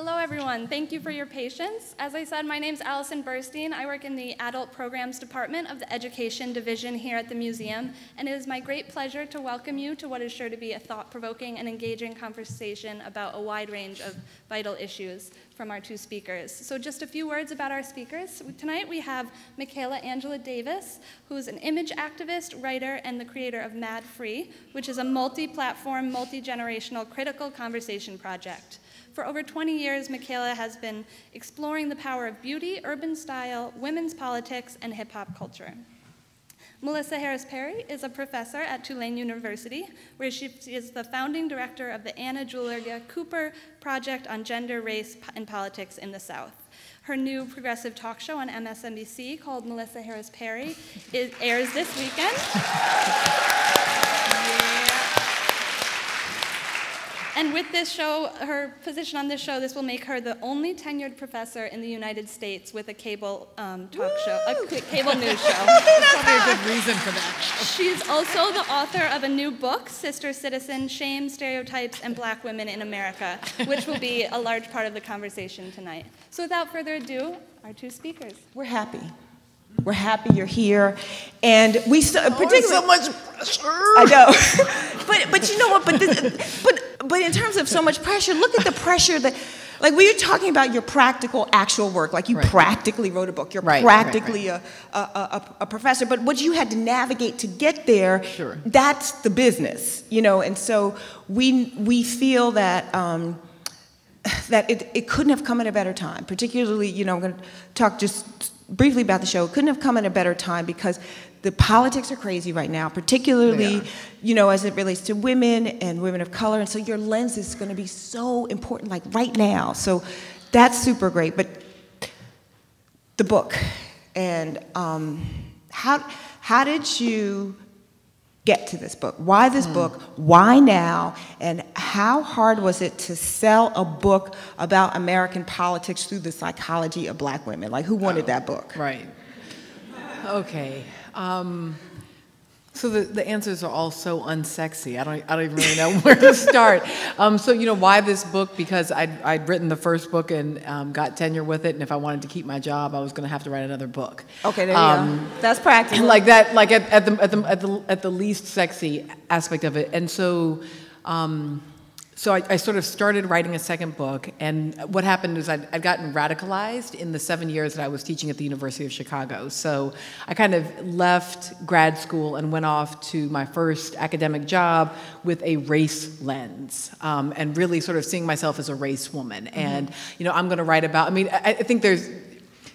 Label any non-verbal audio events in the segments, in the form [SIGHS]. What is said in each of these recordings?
Hello, everyone. Thank you for your patience. As I said, my name is Allison Burstein. I work in the Adult Programs Department of the Education Division here at the museum, and it is my great pleasure to welcome you to what is sure to be a thought-provoking and engaging conversation about a wide range of vital issues from our two speakers. So just a few words about our speakers. Tonight we have Michaela Angela Davis, who is an image activist, writer, and the creator of Mad Free, which is a multi-platform, multi-generational critical conversation project. For over 20 years, Michaela has been exploring the power of beauty, urban style, women's politics, and hip hop culture. Melissa Harris Perry is a professor at Tulane University, where she is the founding director of the Anna Julia Cooper Project on Gender, Race, and Politics in the South. Her new progressive talk show on MSNBC called Melissa Harris Perry is, airs this weekend. And with this show, her position on this show, this will make her the only tenured professor in the United States with a cable um, talk Woo! show, a cable news [LAUGHS] show. That's probably a good reason for that. She's also the author of a new book, Sister Citizen Shame, Stereotypes, and Black Women in America, which will be a large part of the conversation tonight. So without further ado, our two speakers. We're happy. We're happy you're here, and we st- oh, particularly so much pressure. I know, [LAUGHS] but but you know what? But this, but but in terms of so much pressure, look at the pressure that. Like we were talking about your practical, actual work, like you right. practically wrote a book, you're right, practically right, a, a, a, a, professor, but what you had to navigate to get there, sure. that's the business, you know, and so we, we feel that, um, that it, it couldn't have come at a better time, particularly, you know, I'm gonna talk just briefly about the show. It couldn't have come at a better time because the politics are crazy right now, particularly, you know, as it relates to women and women of color. And so your lens is going to be so important, like right now. So that's super great. But the book, and um, how how did you get to this book? Why this mm. book? Why now? And how hard was it to sell a book about American politics through the psychology of black women? Like, who wanted oh, that book? Right. Okay. Um, so the, the answers are all so unsexy. I don't, I don't even really know [LAUGHS] where to start. Um, so, you know, why this book? Because I'd, I'd written the first book and um, got tenure with it, and if I wanted to keep my job, I was going to have to write another book. Okay, there you um, go. That's practical. [LAUGHS] Like that, like at, at, the, at, the, at, the, at the least sexy aspect of it. And so, um, so I, I, sort of started writing a second book, and what happened is I'd, I'd, gotten radicalized in the seven years that I was teaching at the University of Chicago. So I kind of left grad school and went off to my first academic job with a race lens, um, and really sort of seeing myself as a race woman. Mm-hmm. And you know, I'm going to write about. I mean, I, I think there's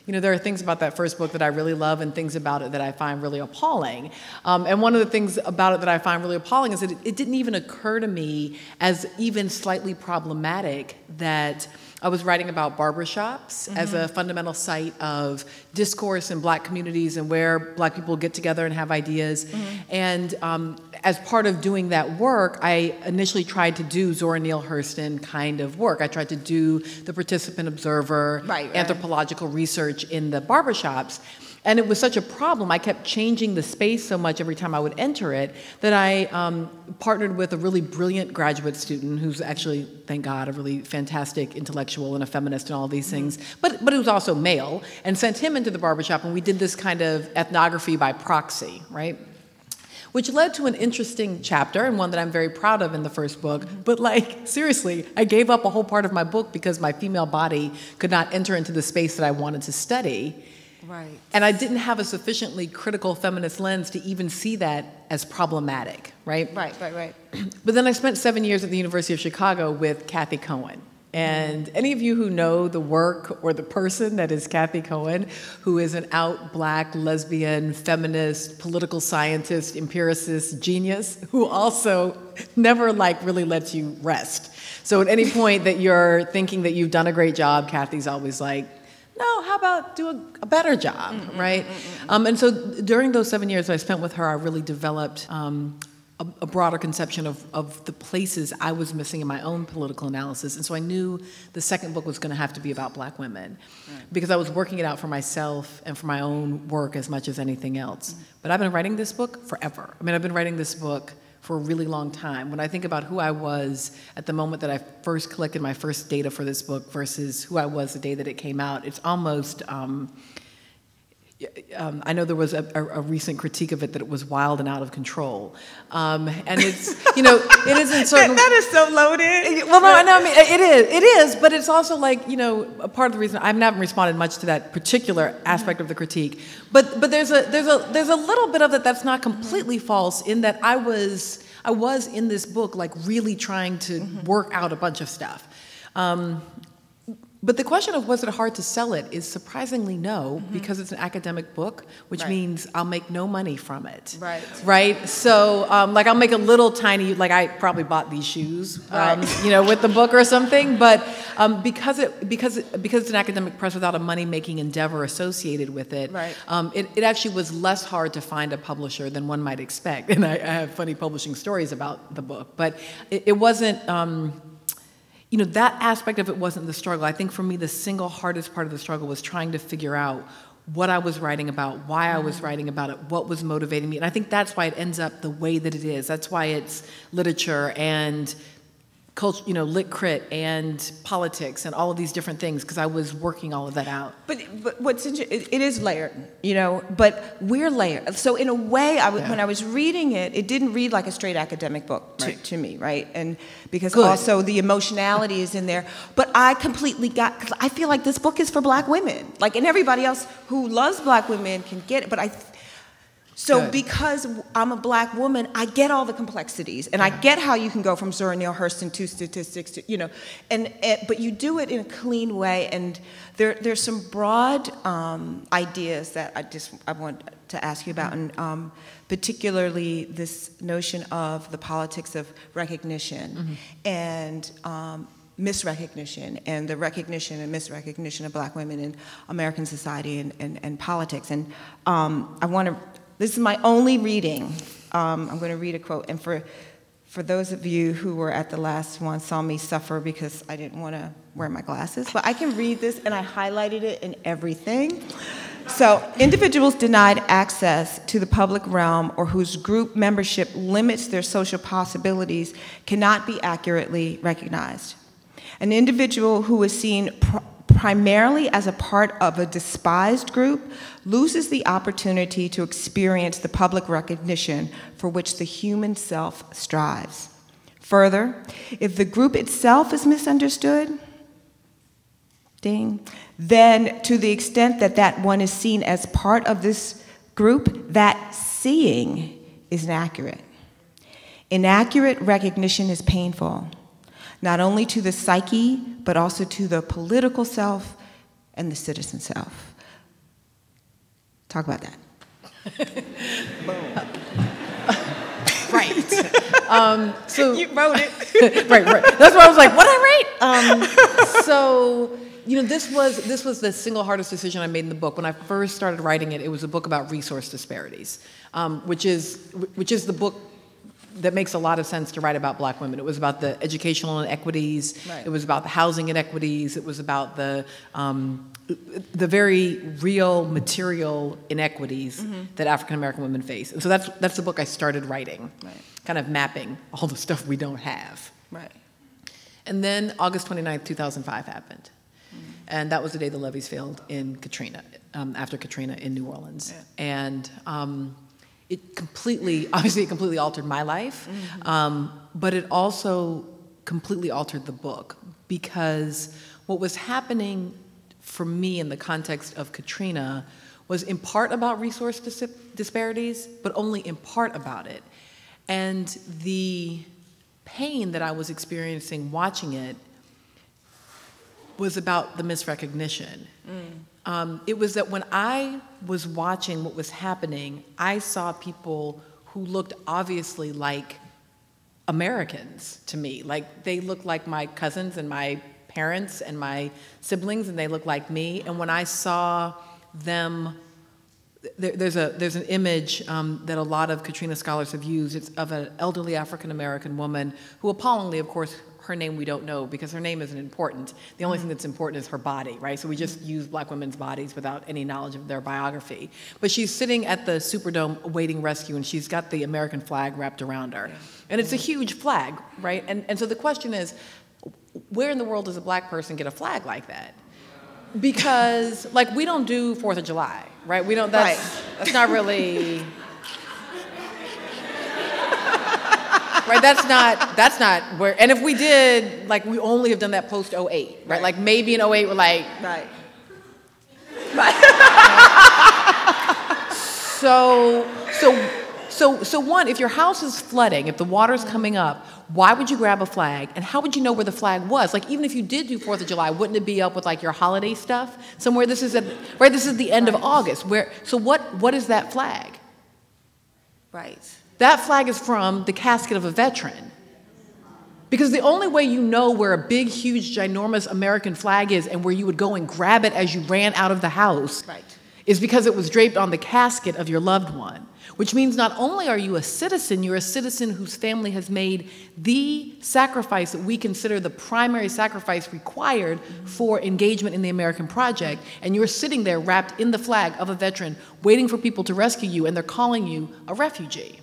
you know, there are things about that first book that I really love and things about it that I find really appalling. Um, and one of the things about it that I find really appalling is that it, it didn't even occur to me as even slightly problematic that I was writing about barbershops mm-hmm. as a mm-hmm. fundamental site of discourse in black communities and where black people get together and have ideas. Mm-hmm. And um, as part of doing that work, I initially tried to do Zora Neale Hurston kind of work. I tried to do the participant observer, right, right. anthropological research in the barbershops. And it was such a problem. I kept changing the space so much every time I would enter it that I um, partnered with a really brilliant graduate student who's actually, thank God, a really fantastic intellectual and a feminist and all these things, but, but it was also male, and sent him into the barbershop. And we did this kind of ethnography by proxy, right? which led to an interesting chapter and one that I'm very proud of in the first book. But, like, seriously, I gave up a whole part of my book because my female body could not enter into the space that I wanted to study. Right. And I didn't have a sufficiently critical feminist lens to even see that as problematic, right? Right, right, right. [CLEARS THROAT] But then I spent seven years at the University of Chicago with Cathy Cohen. And any of you who know the work or the person that is Cathy Cohen, who is an out black, lesbian, feminist, political scientist, empiricist, genius, who also never like really lets you rest. So at any point that you're thinking that you've done a great job, Cathy's always like, no, how about do a, a better job, mm-hmm, right? Mm-hmm. Um, and so during those seven years I spent with her, I really developed um, a, a, broader conception of, of the places I was missing in my own political analysis. And so I knew the second book was going to have to be about black women right. because I was working it out for myself and for my own work as much as anything else. But I've been writing this book forever. I mean, I've been writing this book for a really long time. When I think about who I was at the moment that I first collected my first data for this book versus who I was the day that it came out, it's almost. Um, um, I know there was a, a, a, recent critique of it that it was wild and out of control, um, and it's you know it isn't [LAUGHS] certain. that, that is so loaded. Well, no, no, I mean it is, it is, but it's also like you know a part of the reason I haven't responded much to that particular aspect of the critique, but but there's a there's a there's a little bit of it that's not completely false in that I was I was in this book like really trying to mm-hmm. work out a bunch of stuff. Um, but the question of was it hard to sell it is surprisingly no, mm-hmm. because it's an academic book, which right. means I'll make no money from it. Right. Right. So, um, like, I'll make a little tiny, like, I probably bought these shoes, um, right. you know, with the book or something. But um, because it because it, because it's an academic press without a money making endeavor associated with it, right. Um, it, it actually was less hard to find a publisher than one might expect. [LAUGHS] And I, I have funny publishing stories about the book, but it, it wasn't. You know, that aspect of it wasn't the struggle. I think for me, the single hardest part of the struggle was trying to figure out what I was writing about, why I was mm-hmm. writing about it, what was motivating me. And I think that's why it ends up the way that it is. That's why it's literature and culture, you know, lit crit and politics and all of these different things because I was working all of that out. But, but what's interesting, it, it is layered, you know, but we're layered. So in a way, I w- yeah. when I was reading it, it didn't read like a straight academic book to, right. to me, right? And because Good. also the emotionality is in there. But I completely got, cause I feel like this book is for black women. Like, and everybody else who loves black women can get it. But I so Good. because I'm a black woman, I get all the complexities, and yeah. I get how you can go from Zora Neale Hurston to statistics to you know, and, and, but you do it in a clean way, and there there's some broad um, ideas that I just I want to ask you about, and um, particularly this notion of the politics of recognition mm-hmm. and. Um, misrecognition and the recognition and misrecognition of black women in American society and, and, and politics. And um, I want to this is my only reading. Um, I'm going to read a quote. And for, for those of you who were at the last one, saw me suffer because I didn't want to wear my glasses. But I can read this, and I highlighted it in everything. So, individuals denied access to the public realm or whose group membership limits their social possibilities cannot be accurately recognized. An individual who is seen primarily as a part of a despised group, loses the opportunity to experience the public recognition for which the human self strives. Further, if the group itself is misunderstood, ding, then to the extent that that one is seen as part of this group, that seeing is inaccurate. Inaccurate recognition is painful not only to the psyche, but also to the political self and the citizen self. Talk about that. [LAUGHS] right. Um, so [LAUGHS] you wrote it. [LAUGHS] right, right. That's why I was like, what did I write? Um, so you know, this was this was the single hardest decision I made in the book. When I first started writing it, it was a book about resource disparities, um, which is which is the book that makes a lot of sense to write about black women. It was about the educational inequities, right. it was about the housing inequities, it was about the, um, the very real material inequities mm-hmm. that African American women face. And so that's, that's the book I started writing, right. kind of mapping all the stuff we don't have. Right. And then August 29th, 2005 happened. Mm-hmm. And that was the day the levees failed in Katrina, um, after Katrina in New Orleans. Yeah. And um, it completely, [LAUGHS] obviously, it completely altered my life, mm-hmm. um, but it also completely altered the book because what was happening for me in the context of Katrina was in part about resource dis- disparities, but only in part about it. And the pain that I was experiencing watching it was about the misrecognition. Mm. Um, it was that when I was watching what was happening, I saw people who looked obviously like Americans to me. Like they looked like my cousins and my parents and my siblings, and they looked like me. And when I saw them there, there's a there's an image um, that a lot of Katrina scholars have used. It's of an elderly African American woman who, appallingly, of course, her name we don't know because her name isn't important. The only thing that's important is her body, right? So we just use black women's bodies without any knowledge of their biography. But she's sitting at the Superdome awaiting rescue, and she's got the American flag wrapped around her, and it's a huge flag, right? And and so the question is, where in the world does a black person get a flag like that? Because like we don't do Fourth of July right? We don't. That's right. that's not really. Right. That's not. That's not where. And if we did, like, we only have done that post 08, right? right. Like maybe in 08 we're like. Right. Right. so so so so one, if your house is flooding, if the water's coming up, why would you grab a flag? And how would you know where the flag was? Like, even if you did do Fourth of July, wouldn't it be up with like your holiday stuff somewhere? This is at, right. This is the end right. of August. Where? So what? What is that flag? Right. That flag is from the casket of a veteran. Because the only way you know where a big, huge, ginormous American flag is and where you would go and grab it as you ran out of the house right. is because it was draped on the casket of your loved one which means not only are you a citizen, you're a citizen whose family has made the sacrifice that we consider the primary sacrifice required for engagement in the American project, and you're sitting there wrapped in the flag of a veteran, waiting for people to rescue you, and they're calling you a refugee.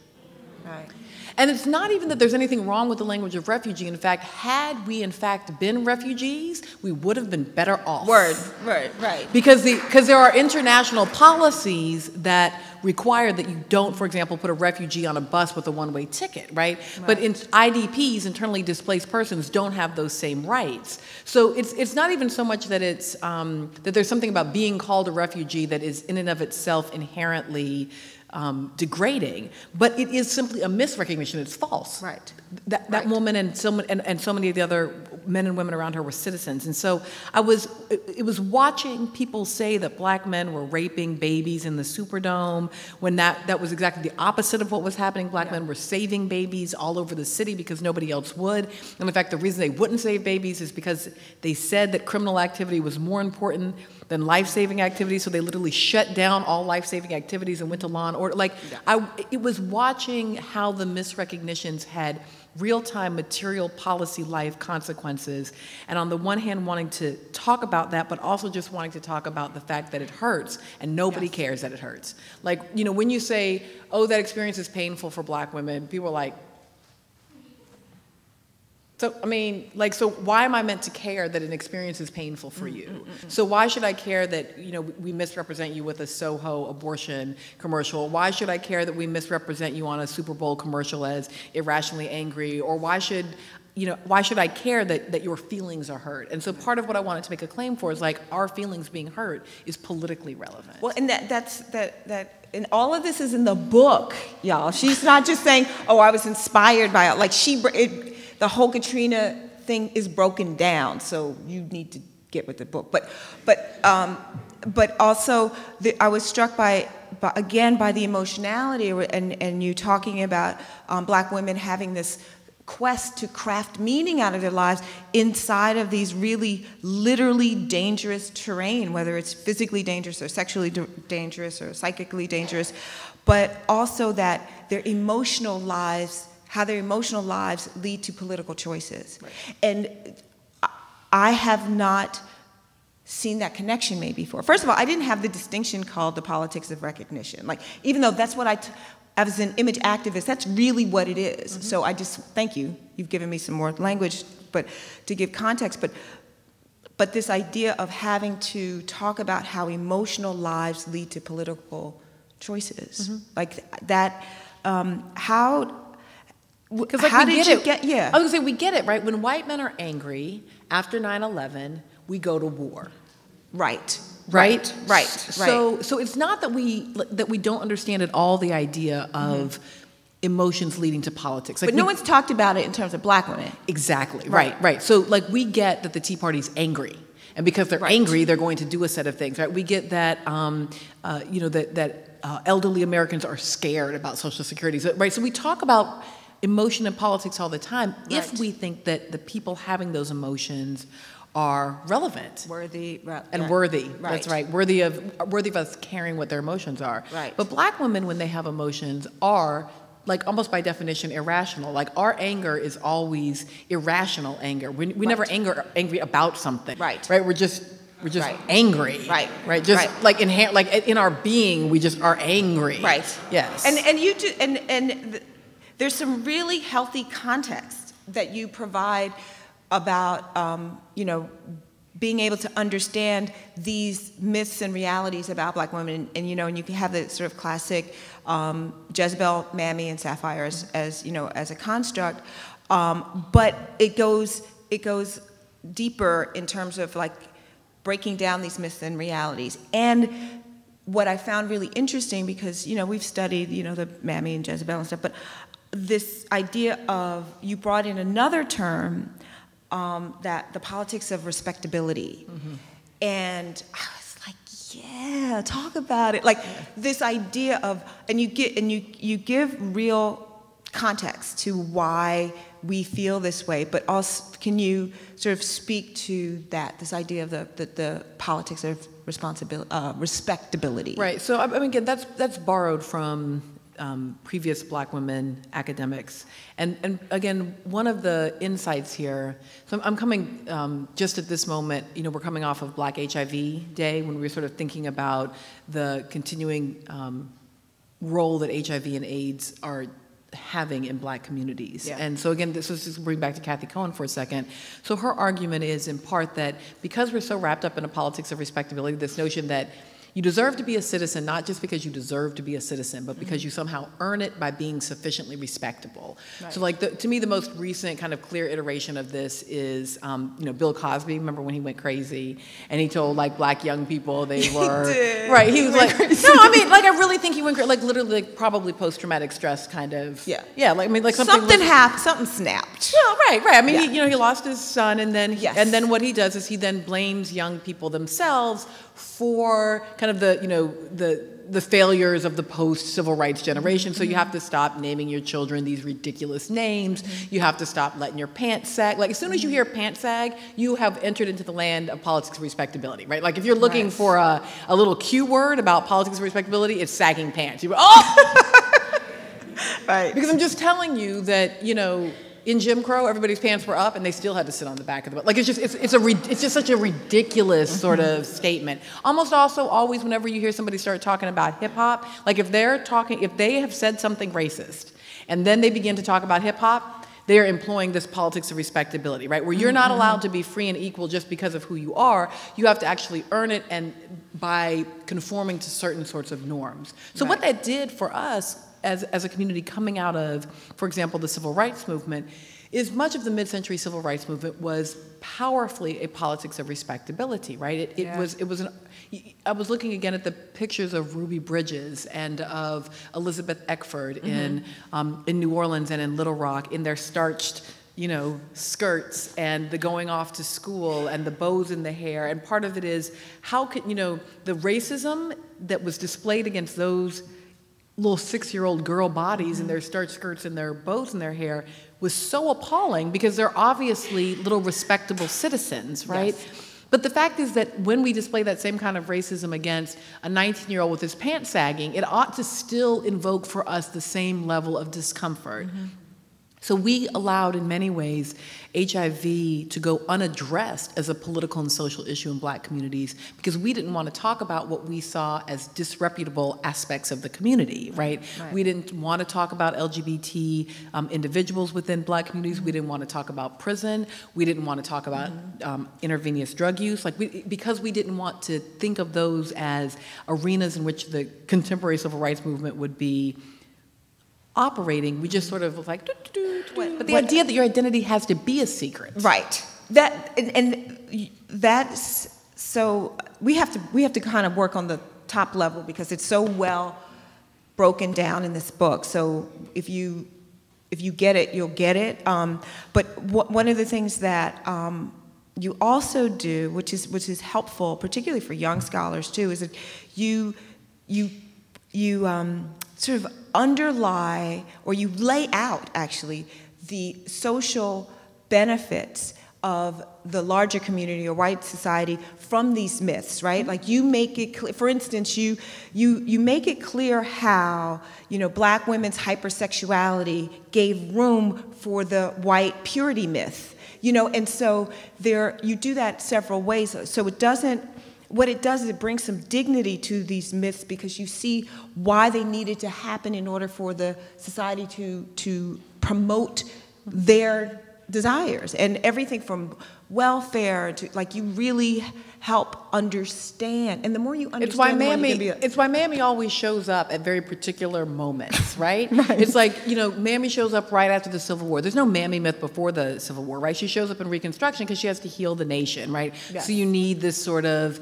Right. And it's not even that there's anything wrong with the language of refugee. In fact, had we in fact been refugees, we would have been better off. Word, right, right. Because the because there are international policies that require that you don't, for example, put a refugee on a bus with a one-way ticket, right? right? But in IDPs, internally displaced persons, don't have those same rights. So it's it's not even so much that it's um, that there's something about being called a refugee that is in and of itself inherently um, degrading, but it is simply a misrecognition. It's false. Right. That, that right. woman and so, and, and so many of the other men and women around her were citizens. And so I was, it, it, was watching people say that black men were raping babies in the Superdome when that, that was exactly the opposite of what was happening. Black yeah. men were saving babies all over the city because nobody else would. And in fact, the reason they wouldn't save babies is because they said that criminal activity was more important than life-saving activities. So they literally shut down all life-saving activities and went to law and order. Like, yeah. I, it was watching how the misrecognitions had real-time material policy life consequences and on the one hand wanting to talk about that but also just wanting to talk about the fact that it hurts and nobody yes. cares that it hurts like you know when you say oh that experience is painful for black women people are like so, I mean, like, so why am I meant to care that an experience is painful for you? Mm, mm, mm, so why should I care that, you know, we misrepresent you with a Soho abortion commercial? Why should I care that we misrepresent you on a Super Bowl commercial as irrationally angry? Or why should, you know, why should I care that, that your feelings are hurt? And so part of what I wanted to make a claim for is like, our feelings being hurt is politically relevant. Well, and that, that's, that, that, and all of this is in the book, y'all. She's not just saying, oh, I was inspired by it. Like, she, it, the whole Katrina thing is broken down, so you need to get with the book. But, but, um, but also, the, I was struck by, by, again, by the emotionality and, and you talking about um, black women having this quest to craft meaning out of their lives inside of these really literally dangerous terrain, whether it's physically dangerous or sexually dangerous or psychically dangerous, but also that their emotional lives how their emotional lives lead to political choices. Right. And I have not seen that connection made before. First of all, I didn't have the distinction called the politics of recognition. Like, even though that's what I, t- as an image activist, that's really what it is. Mm-hmm. So I just thank you. You've given me some more language, but to give context. But but this idea of having to talk about how emotional lives lead to political choices, mm-hmm. like that. Um, how because like, how did get you it. get? Yeah, I was gonna say we get it right. When white men are angry after 9/11, we go to war. Right. Right. Right. right. So so it's not that we that we don't understand at all the idea of. Mm-hmm. Emotions leading to politics, like but no we, one's talked about it in terms of black women. Exactly, right, right, right. So, like, we get that the Tea Party's angry, and because they're right. angry, they're going to do a set of things, right? We get that, um, uh, you know, that that uh, elderly Americans are scared about Social Security, so, right? So we talk about emotion and politics all the time right. if we think that the people having those emotions are relevant, worthy, right, and worthy. Right. That's right, worthy of worthy of us caring what their emotions are. Right. But black women, when they have emotions, are like almost by definition irrational. Like our anger is always irrational anger. We, we right. never anger angry about something. Right. Right. We're just we're just right. angry. Right. Right. Just right. like in like in our being, we just are angry. Right. Yes. And and you do and and there's some really healthy context that you provide about um, you know being able to understand these myths and realities about black women and, and you know and you can have the sort of classic um, Jezebel, Mammy, and Sapphire as, as, you know as a construct, um, but it goes it goes deeper in terms of like breaking down these myths and realities. And what I found really interesting because you know we've studied you know the Mammy and Jezebel and stuff, but this idea of you brought in another term um, that the politics of respectability, mm-hmm. and I was like, yeah, talk about it. Like this idea of, and you get and you you give real context to why we feel this way, but also can you sort of speak to that, this idea of the, the, the politics of responsibility, uh, respectability? Right. So I mean, again, that's that's borrowed from um, previous black women academics. And, and again, one of the insights here, so I'm, coming um, just at this moment, you know, we're coming off of Black HIV Day when we were sort of thinking about the continuing um, role that HIV and AIDS are having in black communities. Yeah. And so again, this was just bring back to Cathy Cohen for a second. So her argument is in part that because we're so wrapped up in a politics of respectability, this notion that you deserve to be a citizen not just because you deserve to be a citizen, but because you somehow earn it by being sufficiently respectable. Right. So, like the, to me, the most recent kind of clear iteration of this is, um, you know, Bill Cosby. Remember when he went crazy and he told like black young people they [LAUGHS] were he right? He was like, crazy. no, I mean, like I really think he went like literally like probably post traumatic stress kind of. Yeah, yeah. Like I mean, like something, something happened, something snapped. No, right, right. I mean, yeah. he, you know, he lost his son, and then yes. and then what he does is he then blames young people themselves for kind of the, you know, the, the failures of the post civil rights generation. So you have to stop naming your children these ridiculous names. You have to stop letting your pants sag. Like as soon as you hear pants sag, you have entered into the land of politics of respectability, right? Like if you're looking right. for a, a little Q word about politics of respectability, it's sagging pants. You go, oh! [LAUGHS] right. Because I'm just telling you that, you know, in Jim Crow, everybody's pants were up and they still had to sit on the back of the boat. Like it's just it's, it's a it's just such a ridiculous sort of statement. Almost also always whenever you hear somebody start talking about hip hop, like if they're talking if they have said something racist and then they begin to talk about hip hop, they are employing this politics of respectability, right? Where you're not mm-hmm. allowed to be free and equal just because of who you are. You have to actually earn it and by conforming to certain sorts of norms. So right. what that did for us as, as a community coming out of, for example, the civil rights movement, is much of the mid-century civil rights movement was powerfully a politics of respectability, right? It, it yeah. was it was an I was looking again at the pictures of Ruby Bridges and of Elizabeth Eckford mm-hmm. in um, in New Orleans and in Little Rock in their starched you know skirts and the going off to school and the bows in the hair and part of it is how could you know the racism that was displayed against those little six year old girl bodies in their starch skirts and their bows in their hair was so appalling because they're obviously little respectable citizens, right? Yes. But the fact is that when we display that same kind of racism against a 19 year old with his pants sagging, it ought to still invoke for us the same level of discomfort. Mm-hmm. So we allowed, in many ways, HIV to go unaddressed as a political and social issue in black communities because we didn't want to talk about what we saw as disreputable aspects of the community, right? right. We didn't want to talk about LGBT um, individuals within black communities. Mm-hmm. We didn't want to talk about prison. We didn't want to talk about mm-hmm. um, intravenous drug use. Like we, because we didn't want to think of those as arenas in which the contemporary civil rights movement would be operating, we just sort of like, doo, doo, doo, but the what, idea that your identity has to be a secret. Right. That and, and that's so we have to we have to kind of work on the top level because it's so well broken down in this book. So if you if you get it, you'll get it. Um, but one of the things that um, you also do, which is which is helpful, particularly for young scholars too, is that you you you um, sort of underlie or you lay out actually the social benefits of the larger community or white society from these myths, right? Like you make it clear, for instance, you, you, you make it clear how, you know, black women's hypersexuality gave room for the white purity myth, you know, and so there, you do that several ways. So it doesn't, what it does is it brings some dignity to these myths because you see why they needed to happen in order for the society to, to promote their desires and everything from welfare to like you really help understand and the more you understand it's why mammy it's why mammy always shows up at very particular moments [LAUGHS] right? right it's like you know mammy shows up right after the civil war there's no mammy myth before the civil war right she shows up in reconstruction because she has to heal the nation right yes. so you need this sort of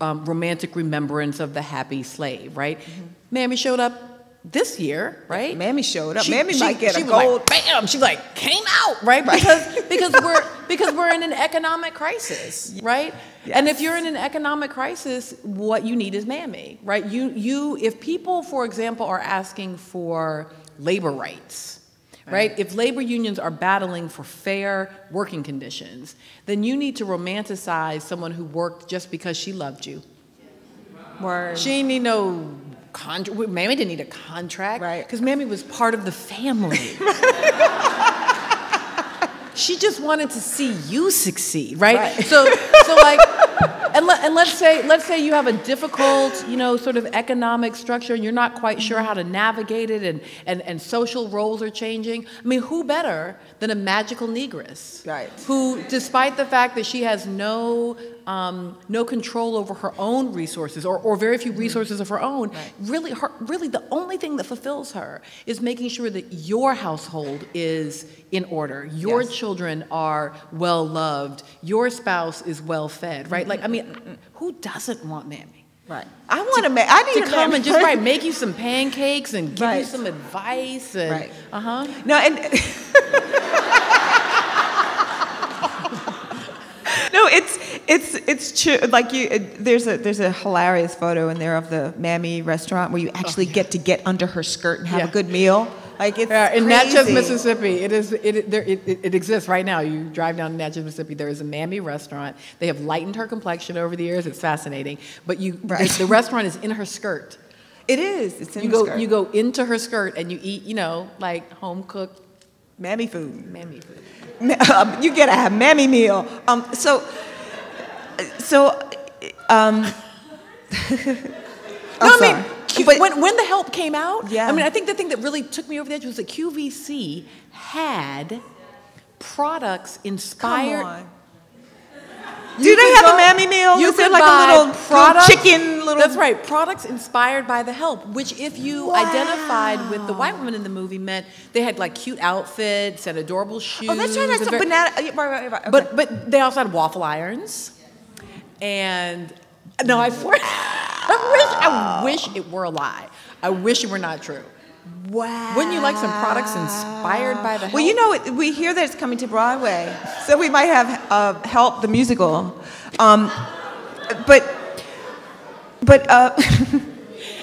um, romantic remembrance of the happy slave right mm-hmm. mammy showed up this year, right? Mammy showed up. She, Mammy she, might get a gold. Like, Bam! She like came out, right? Because because [LAUGHS] we're because we're in an economic crisis, right? Yes. And if you're in an economic crisis, what you need is Mammy, right? You you if people, for example, are asking for labor rights. Right? right? If labor unions are battling for fair working conditions, then you need to romanticize someone who worked just because she loved you. Word. She ain't need no contract. Mammy didn't need a contract. Right. Because Mammy was part of the family. [LAUGHS] she just wanted to see you succeed, right? right. So, so like, and, let, and let's say let's say you have a difficult, you know, sort of economic structure, and you're not quite sure how to navigate it, and and and social roles are changing. I mean, who better than a magical negress, right? Who, despite the fact that she has no um, no control over her own resources or, or very few mm-hmm. resources of her own. Right. Really, her, really, the only thing that fulfills her is making sure that your household is in order, your yes. children are well loved, your spouse is well fed, right? Like, I mean, who doesn't want mammy? Right. I want to make. I need to come and just right make you [LAUGHS] some pancakes and give right. you some advice and right. uh huh. No, and. [LAUGHS] no, it's it's true. Like you, it, there's a there's a hilarious photo in there of the Mammy restaurant where you actually oh, yeah. get to get under her skirt and have yeah. a good meal. Like it's yeah, in crazy. Natchez, Mississippi. It is it, there, it, it, exists right now. You drive down to Natchez, Mississippi. There is a Mammy restaurant. They have lightened her complexion over the years. It's fascinating. But you right. the, the restaurant is in her skirt. It is. It's in you go skirt. you go into her skirt and you eat. You know, like home cooked mammy food. Mammy food. [LAUGHS] Um, you get a mammy meal. Um, so so, um, [LAUGHS] no, I mean, Q, but, when, when the help came out, yeah. I mean, I think the thing that really took me over the edge was that QVC had products inspired. Do they have go, a mammy meal? You said like a little, products, chicken little? That's right. Products inspired by the help, which if you wow. identified with the white woman in the movie meant they had like cute outfits and adorable shoes. Oh, that's right. That's very, banana. Right, right, right. Okay. But but they also had waffle irons. And no, I swear, [LAUGHS] I wish, I wish it were a lie. I wish it were not true. Wow. Wouldn't you like some products inspired by the help? Well, you know, we hear that it's coming to Broadway, so we might have uh, Help the musical. Um, but, but, uh, [LAUGHS] and,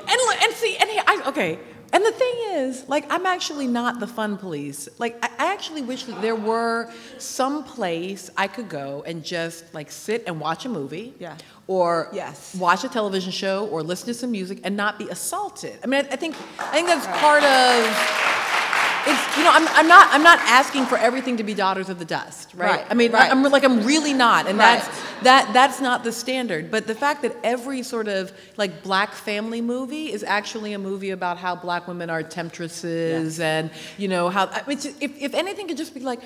and see, and hey, I, okay, and the thing is, like, I'm actually not the fun police. Like, I actually wish that there were some place I could go and just like sit and watch a movie. Yeah. Or yes. watch a television show or listen to some music and not be assaulted. I mean, I, I think I think that's part of it's you know I'm, I'm not I'm not asking for everything to be daughters of the dust, right? right I mean, right. I'm like I'm really not, and right. that's that that's not the standard. But the fact that every sort of like black family movie is actually a movie about how black women are temptresses, yes. and you know how I mean, if if anything could just be like.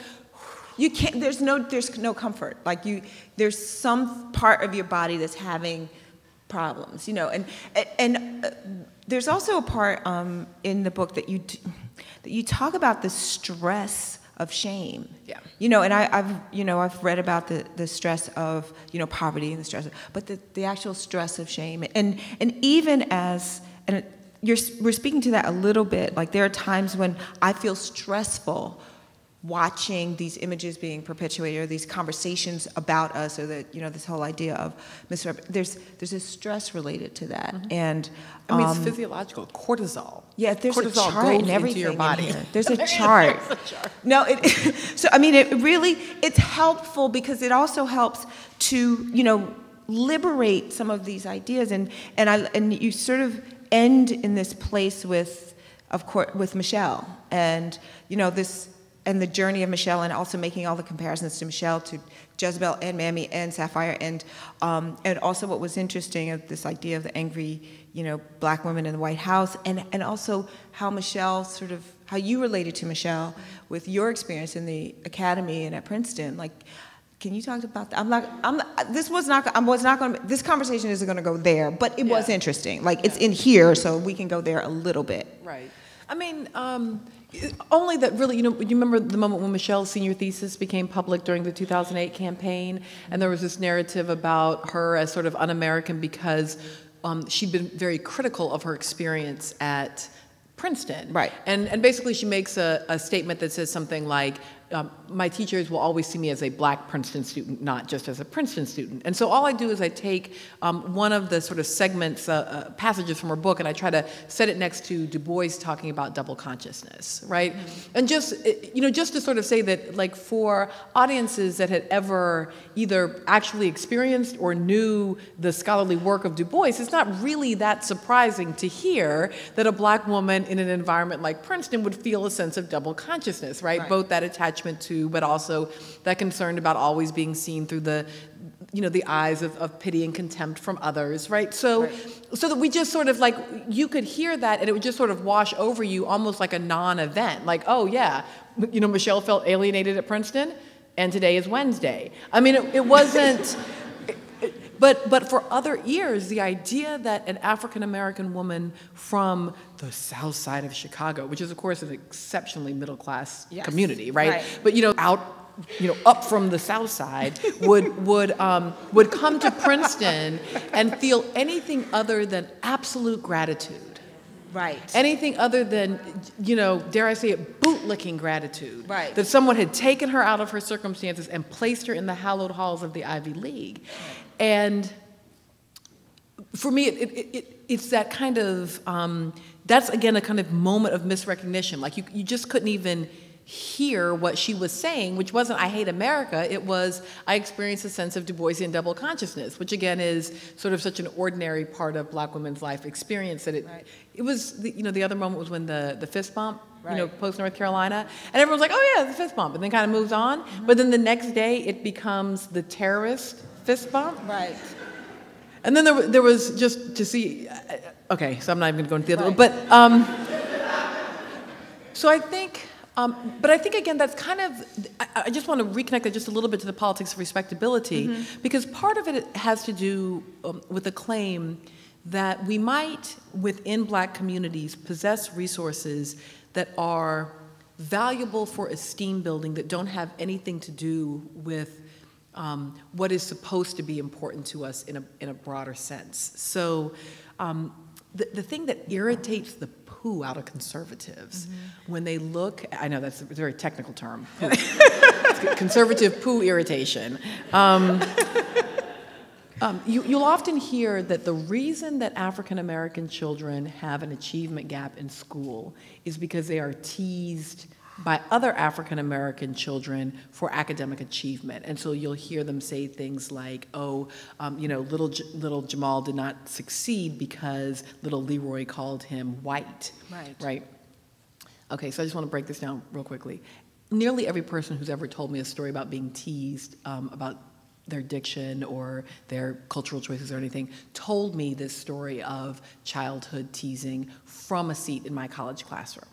You can't. There's no. There's no comfort. Like you. There's some part of your body that's having problems. You know. And and uh, there's also a part um, in the book that you that you talk about the stress of shame. Yeah. You know, and I, have you know I've read about the, the stress of you know poverty and the stress, of, but the, the actual stress of shame, and and even as and you're we're speaking to that a little bit. Like there are times when I feel stressful watching these images being perpetuated or these conversations about us or that you know this whole idea of misrep there's there's a stress related to that mm-hmm. and I mean, it's um, physiological cortisol. Yeah, there's cortisol a chart and everything your body. [LAUGHS] There's a chart. there's a chart. No, it, [LAUGHS] so I mean, it really it's helpful because it also helps to you know liberate some of these ideas and and I and you sort of end in this place with of course with Michelle and you know this and the journey of Michelle, and also making all the comparisons to Michelle, to Jezebel and Mammy and Sapphire, and um, and also what was interesting of this idea of the angry, you know, black women in the White House, and and also how Michelle sort of how you related to Michelle with your experience in the academy and at Princeton, like. Can you talk about that? I'm not. I'm. Not, this was not. I was not going. to This conversation isn't going to go there, but it yeah. was interesting. Like it's in here, so we can go there a little bit. Right. I mean, um, only that really, you know, you remember the moment when Michelle's senior thesis became public during the 2008 campaign, and there was this narrative about her as sort of un-American because um, she'd been very critical of her experience at Princeton. Right. And, and basically she makes a, a statement that says something like, um, my teachers will always see me as a black Princeton student, not just as a Princeton student. And so all I do is I take um, one of the sort of segments, uh, uh, passages from her book, and I try to set it next to Du Bois talking about double consciousness, right? Mm-hmm. And just, you know, just to sort of say that, like, for audiences that had ever either actually experienced or knew the scholarly work of Du Bois, it's not really that surprising to hear that a black woman in an environment like Princeton would feel a sense of double consciousness, right? right. Both that attachment attachment to, but also that concern about always being seen through the you know the eyes of, of pity and contempt from others right so right. so that we just sort of like you could hear that and it would just sort of wash over you almost like a non-event like oh yeah you know michelle felt alienated at princeton and today is wednesday i mean it, it wasn't but, but for other ears, the idea that an African American woman from the south side of Chicago, which is, of course, an exceptionally middle class yes. community, right? right? But, you know, out you know, up from the south side would, [LAUGHS] would, um, would come to Princeton and feel anything other than absolute gratitude. Right. Anything other than, you know, dare I say it, bootlicking gratitude. Right. That someone had taken her out of her circumstances and placed her in the hallowed halls of the Ivy League. And for me, it, it, it, it's that kind of, um, that's again a kind of moment of misrecognition. Like you, you just couldn't even hear what she was saying, which wasn't I hate America, it was I experienced a sense of Du Boisian double consciousness, which again is sort of such an ordinary part of black women's life experience that it, right. it was, the, you know, the other moment was when the, the fist bump, right. you know, post North Carolina, and everyone's like, oh yeah, the fist bump, and then kind of moves on. Mm-hmm. But then the next day it becomes the terrorist fist bump. Right. And then there, there was just to see, uh, okay, so I'm not even going to go into the other right. one, but um, so I think, um, but I think again, that's kind of, I, I, just want to reconnect that just a little bit to the politics of respectability, mm-hmm. because part of it has to do um, with the claim that we might, within black communities, possess resources that are valuable for esteem building that don't have anything to do with um, what is supposed to be important to us in a, in a broader sense. So um, the, the thing that irritates the poo out of conservatives mm-hmm. when they look, I know that's a very technical term, [LAUGHS] conservative poo irritation. Um, um, you, will often hear that the reason that African American children have an achievement gap in school is because they are teased by other African American children for academic achievement. And so you'll hear them say things like, oh, um, you know, little, J- little Jamal did not succeed because little Leroy called him white. Right. Right. Okay, so I just want to break this down real quickly. Nearly every person who's ever told me a story about being teased um, about their diction or their cultural choices or anything told me this story of childhood teasing from a seat in my college classroom.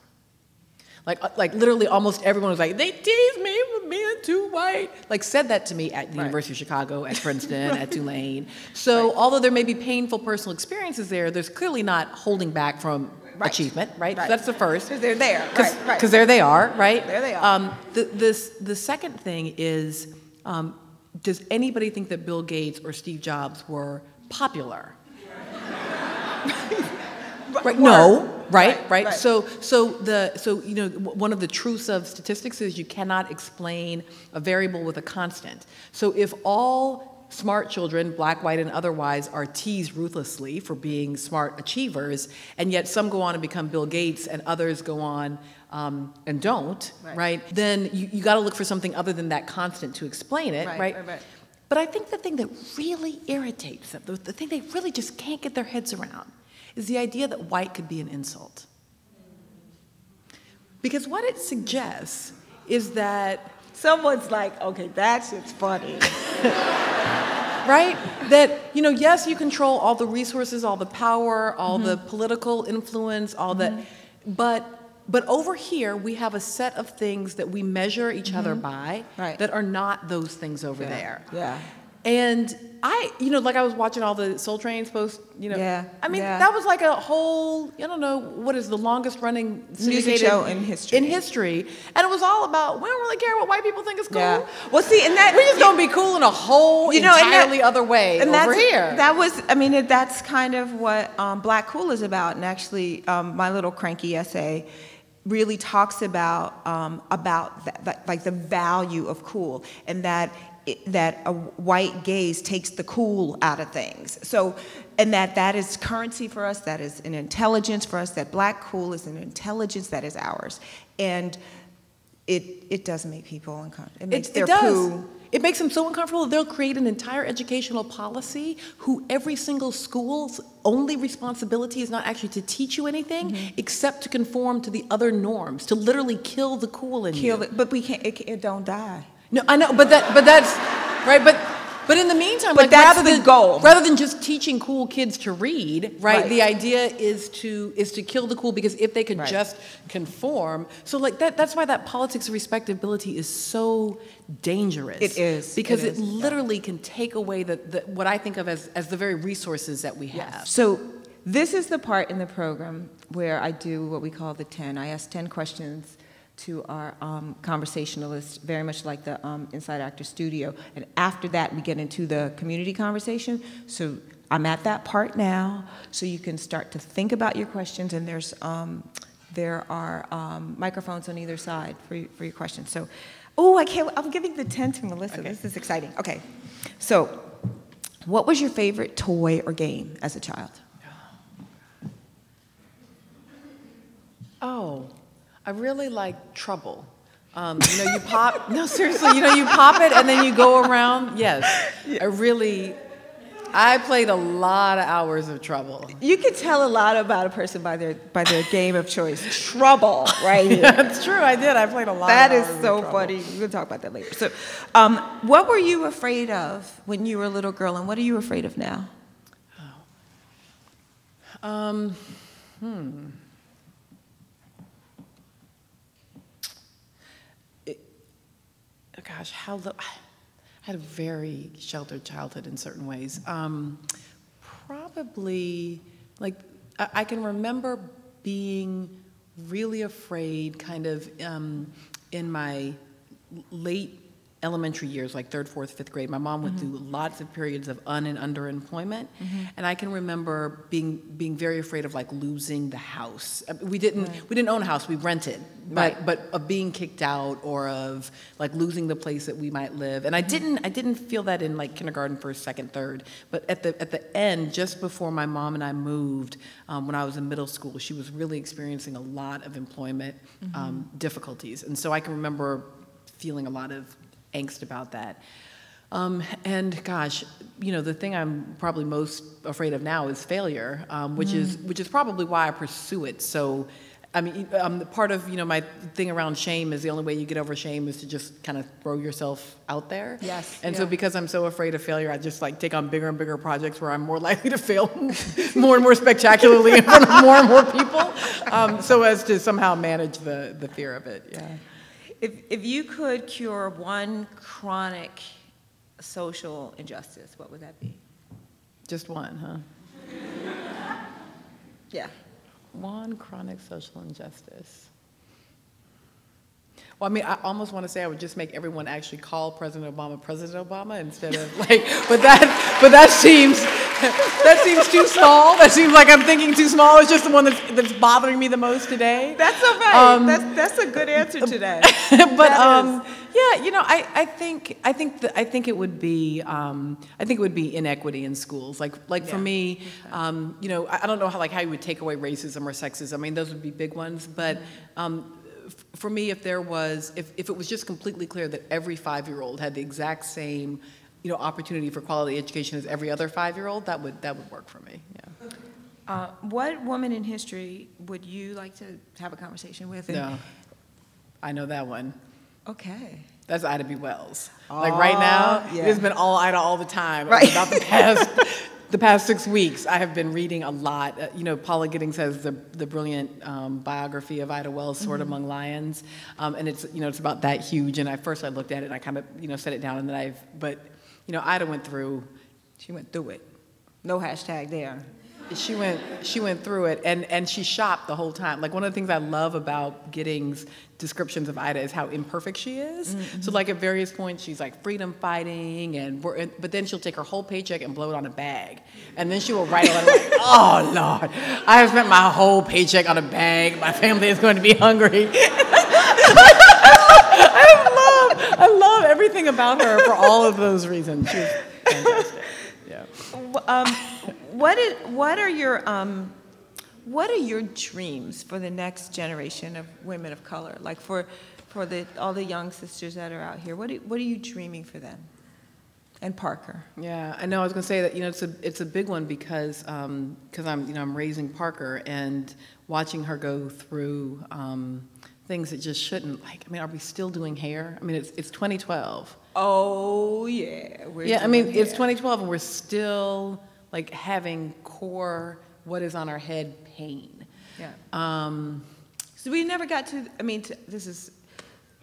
Like, uh, like literally almost everyone was like, they tease me for being too white. Like said that to me at the right. University of Chicago, at [LAUGHS] Princeton, right. at Tulane. So right. although there may be painful personal experiences there, there's clearly not holding back from Right. achievement, right? right. So that's the first. Because they're there, Because right, there they are, right? There they are. Um, the, this, the second thing is, um, does anybody think that Bill Gates or Steve Jobs were popular? [LAUGHS] Right, no, right, right, right. So, so the, so, you know, one of the truths of statistics is you cannot explain a variable with a constant. So if all smart children, black, white, and otherwise, are teased ruthlessly for being smart achievers, and yet some go on and become Bill Gates and others go on um, and don't, right? right then you, you got to look for something other than that constant to explain it, right? right? right but I think the thing that really irritates them, the, the thing they really just can't get their heads around, is the idea that white could be an insult. Because what it suggests is that someone's like, okay, that shit's funny. [LAUGHS] right? That, you know, yes, you control all the resources, all the power, all mm-hmm. the political influence, all mm-hmm. that, but but over here, we have a set of things that we measure each mm-hmm. other by right. that are not those things over yeah. there. Yeah. And I, you know, like I was watching all the Soul Trains post, you know. Yeah. I mean, yeah. that was like a whole, I don't know, what is the longest running music show in history. In history. And it was all about, we don't really care what white people think is cool. Yeah. Well, see, and that. We're just going to be cool in a whole you know, entirely that, other way and over here. That was, I mean, it, that's kind of what um, Black Cool is about. And actually, um, my little cranky essay really talks about um, about that, that, like the value of cool and that that a white gaze takes the cool out of things. So, and that that is currency for us. That is an intelligence for us. That black cool is an intelligence that is ours, and it it does make people uncomfortable. It makes it, their it does. poo it makes them so uncomfortable, they'll create an entire educational policy who every single school's only responsibility is not actually to teach you anything mm-hmm. except to conform to the other norms, to literally kill the cool in kill you. It, but we can't, it, it don't die. No, I know, but that, but that's, right, but but in the meantime, but like that's rather the than, goal. Rather than just teaching cool kids to read, right, right. The idea is to is to kill the cool because if they could right. just conform, so like that that's why that politics of respectability is so dangerous. It is because it, it is. literally yeah. can take away the, the, what I think of as as the very resources that we have. Yes. So this is the part in the program where I do what we call the ten. I ask ten questions to our um, conversationalist, very much like the um, Inside Actor Studio. And after that, we get into the community conversation. So I'm at that part now, so you can start to think about your questions, and there's um, there are um, microphones on either side for, for your questions. So, oh, I can't. I'm giving the 10 to Melissa. Okay. This is exciting. Okay, so what was your favorite toy or game as a child? Oh. I really like trouble. Um, you know, you pop, [LAUGHS] no, seriously, you know, you pop it and then you go around. Yes, I really, I played a lot of hours of trouble. You can tell a lot about a person by their by their game of choice. Trouble, right? yeah, [LAUGHS] that's true. I did. I played a lot. That is so funny. We'll talk about that later. So, um, what were you afraid of when you were a little girl, and what are you afraid of now? Oh. Um, hmm. Gosh, how [SIGHS] I had a very sheltered childhood in certain ways. Um, probably, like, I, I, can remember being really afraid, kind of um, in my late elementary years, like third, fourth, fifth grade, my mom went mm-hmm. through lots of periods of un and underemployment, mm-hmm. and I can remember being being very afraid of like losing the house. Uh, we didn't right. we didn't own a house, we rented, but right. but of being kicked out or of like losing the place that we might live. And I mm-hmm. didn't I didn't feel that in like kindergarten, first, second, third, but at the at the end, just before my mom and I moved, um, when I was in middle school, she was really experiencing a lot of employment mm-hmm. um, difficulties, and so I can remember feeling a lot of angst about that. Um, and gosh, you know, the thing I'm probably most afraid of now is failure, um, which mm. is which is probably why I pursue it. So, I mean, um, part of you know my thing around shame is the only way you get over shame is to just kind of throw yourself out there. Yes. And yeah. so because I'm so afraid of failure, I just like take on bigger and bigger projects where I'm more [LAUGHS] likely to fail [LAUGHS] more and more spectacularly in front of more and more people, um, so as to somehow manage the the fear of it. Yeah. If, if you could cure one chronic social injustice, what would that be? Just one, huh? yeah. One chronic social injustice. Well, I mean, I almost want to say I would just make everyone actually call President Obama President Obama instead of [LAUGHS] like, but that, but that seems, that seems too small. That seems like I'm thinking too small. It's just the one that's, that's bothering me the most today. That's all right. Um, that's, that's a good answer to [LAUGHS] that. but um, yeah, you know, I, I think I think the, I think it would be um, I think it would be inequity in schools. Like like yeah. for me, um, you know, I, I, don't know how like how you would take away racism or sexism. I mean, those would be big ones. But um, for me, if there was, if, if it was just completely clear that every five-year-old had the exact same, you know, opportunity for quality education as every other five-year-old, that would that would work for me. Yeah. Uh, what woman in history would you like to have a conversation with? no, I know that one. Okay. That's Ida B. Wells. Oh, like right now, yeah. it's been all Ida all the time. Right. About the past [LAUGHS] the past six weeks, I have been reading a lot. Uh, you know, Paula Giddings has the, the brilliant um, biography of Ida Wells, Sword mm-hmm. Among Lions, um, and it's you know it's about that huge. And I first I looked at it and I kind of you know set it down, and then I've but you know Ida went through. She went through it. No hashtag there she went she went through it and and she shopped the whole time like one of the things i love about giddings descriptions of ida is how imperfect she is mm-hmm. so like at various points she's like freedom fighting and but then she'll take her whole paycheck and blow it on a bag and then she will write a letter like [LAUGHS] oh lord i have spent my whole paycheck on a bag my family is going to be hungry [LAUGHS] I love, I love everything about her for all of those reasons. She's fantastic. Yeah. Um, what is what are your um, what are your dreams for the next generation of women of color? Like for for the all the young sisters that are out here, what are, what are you dreaming for them? And Parker. Yeah, I know. I was going to say that you know it's a it's a big one because because um, I'm you know I'm raising Parker and watching her go through um, things that just shouldn't. Like, I mean, are we still doing hair? I mean, it's it's 2012. Oh yeah. yeah, I mean, hair. it's 2012 and we're still like having core what is on our head pain. Yeah. Um, so we never got to. I mean, to, this is.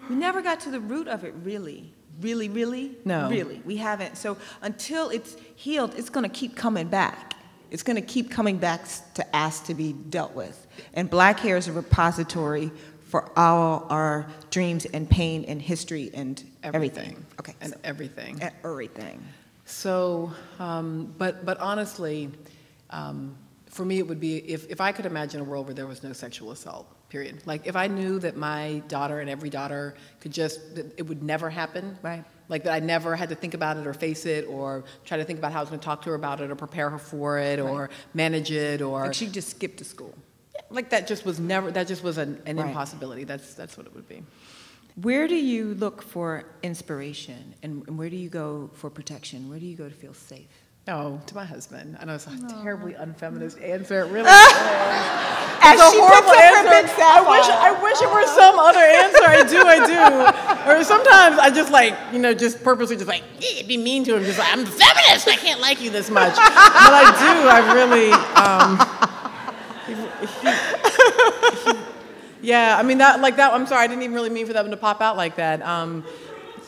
We never got to the root of it, really. Really, really? No. Really. We haven't. So until it's healed, it's going to keep coming back. It's going to keep coming back to ask to be dealt with. And black hair is a repository for all our dreams and pain and history and everything. everything. Okay. And so, everything. And everything. So, um, but, but honestly, um, for me, it would be if, if I could imagine a world where there was no sexual assault, period. Like if I knew that my daughter and every daughter could just, it would never happen. Right. Like that I never had to think about it or face it or try to think about how I was going to talk to her about it or prepare her for it right. or manage it or. Like she just skipped to school. like that just was never, that just was an, an right. impossibility. That's, that's what it would be. Where do you look for inspiration and, and where do you go for protection? Where do you go to feel safe? Oh, to my husband. I know it's a no. terribly unfeminist [LAUGHS] answer. It really [LAUGHS] is. As it's a horrible answer. I wish I wish it were some other answer. I do, I do. [LAUGHS] Or sometimes I just like, you know, just purposely just like eh, be mean to him, just like I'm a feminist. I can't like you this much. But I do. I really. Um, he, he, he, yeah, I mean that like that. I'm sorry, I didn't even really mean for them to pop out like that. Um,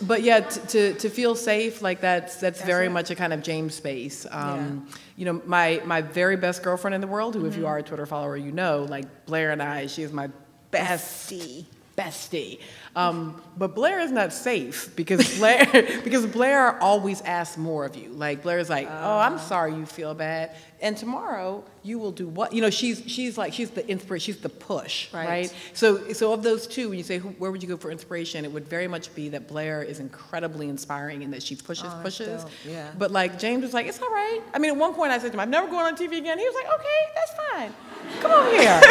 but yeah, t- to, to feel safe like that's that's, that's very it. much a kind of James space. Um, yeah. You know, my my very best girlfriend in the world, who mm-hmm. if you mm-hmm. are a Twitter follower, you know, like Blair and I, she is my bestie bestie. Um, but Blair is not safe because [LAUGHS] Blair because Blair always asks more of you. Like Blair's like, oh, I'm sorry you feel bad, and tomorrow you will do what? You know, she's she's like she's the inspiration, she's the push, right? right? So so of those two, when you say who, where would you go for inspiration, it would very much be that Blair is incredibly inspiring and that she pushes oh, pushes. Yeah. But like James was like, it's all right. I mean, at one point I said to him, I'm never going on TV again. He was like, okay, that's fine. Come on here.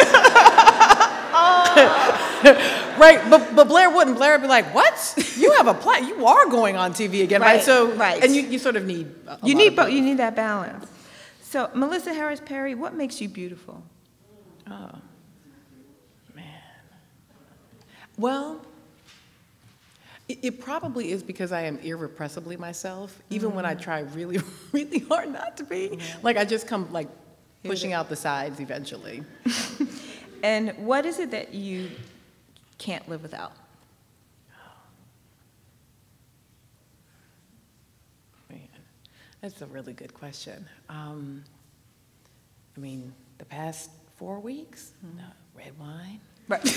[LAUGHS] [LAUGHS] right, but but Blair wouldn't. Blair would be like, "What? You have a plan? You are going on TV again, right?" right? So, right, and you, you sort of need you need but you need that balance. So, Melissa Harris Perry, what makes you beautiful? Oh, man. Well, it, it probably is because I am irrepressibly myself, even mm-hmm. when I mm. try really, [LAUGHS] really hard not to be. Mm-hmm. Like I just come like pushing out the sides eventually. [LAUGHS] And what is it that you can't live without? Man, that's a really good question. Um, I mean, the past four weeks, mm-hmm. red wine, Right. [LAUGHS] you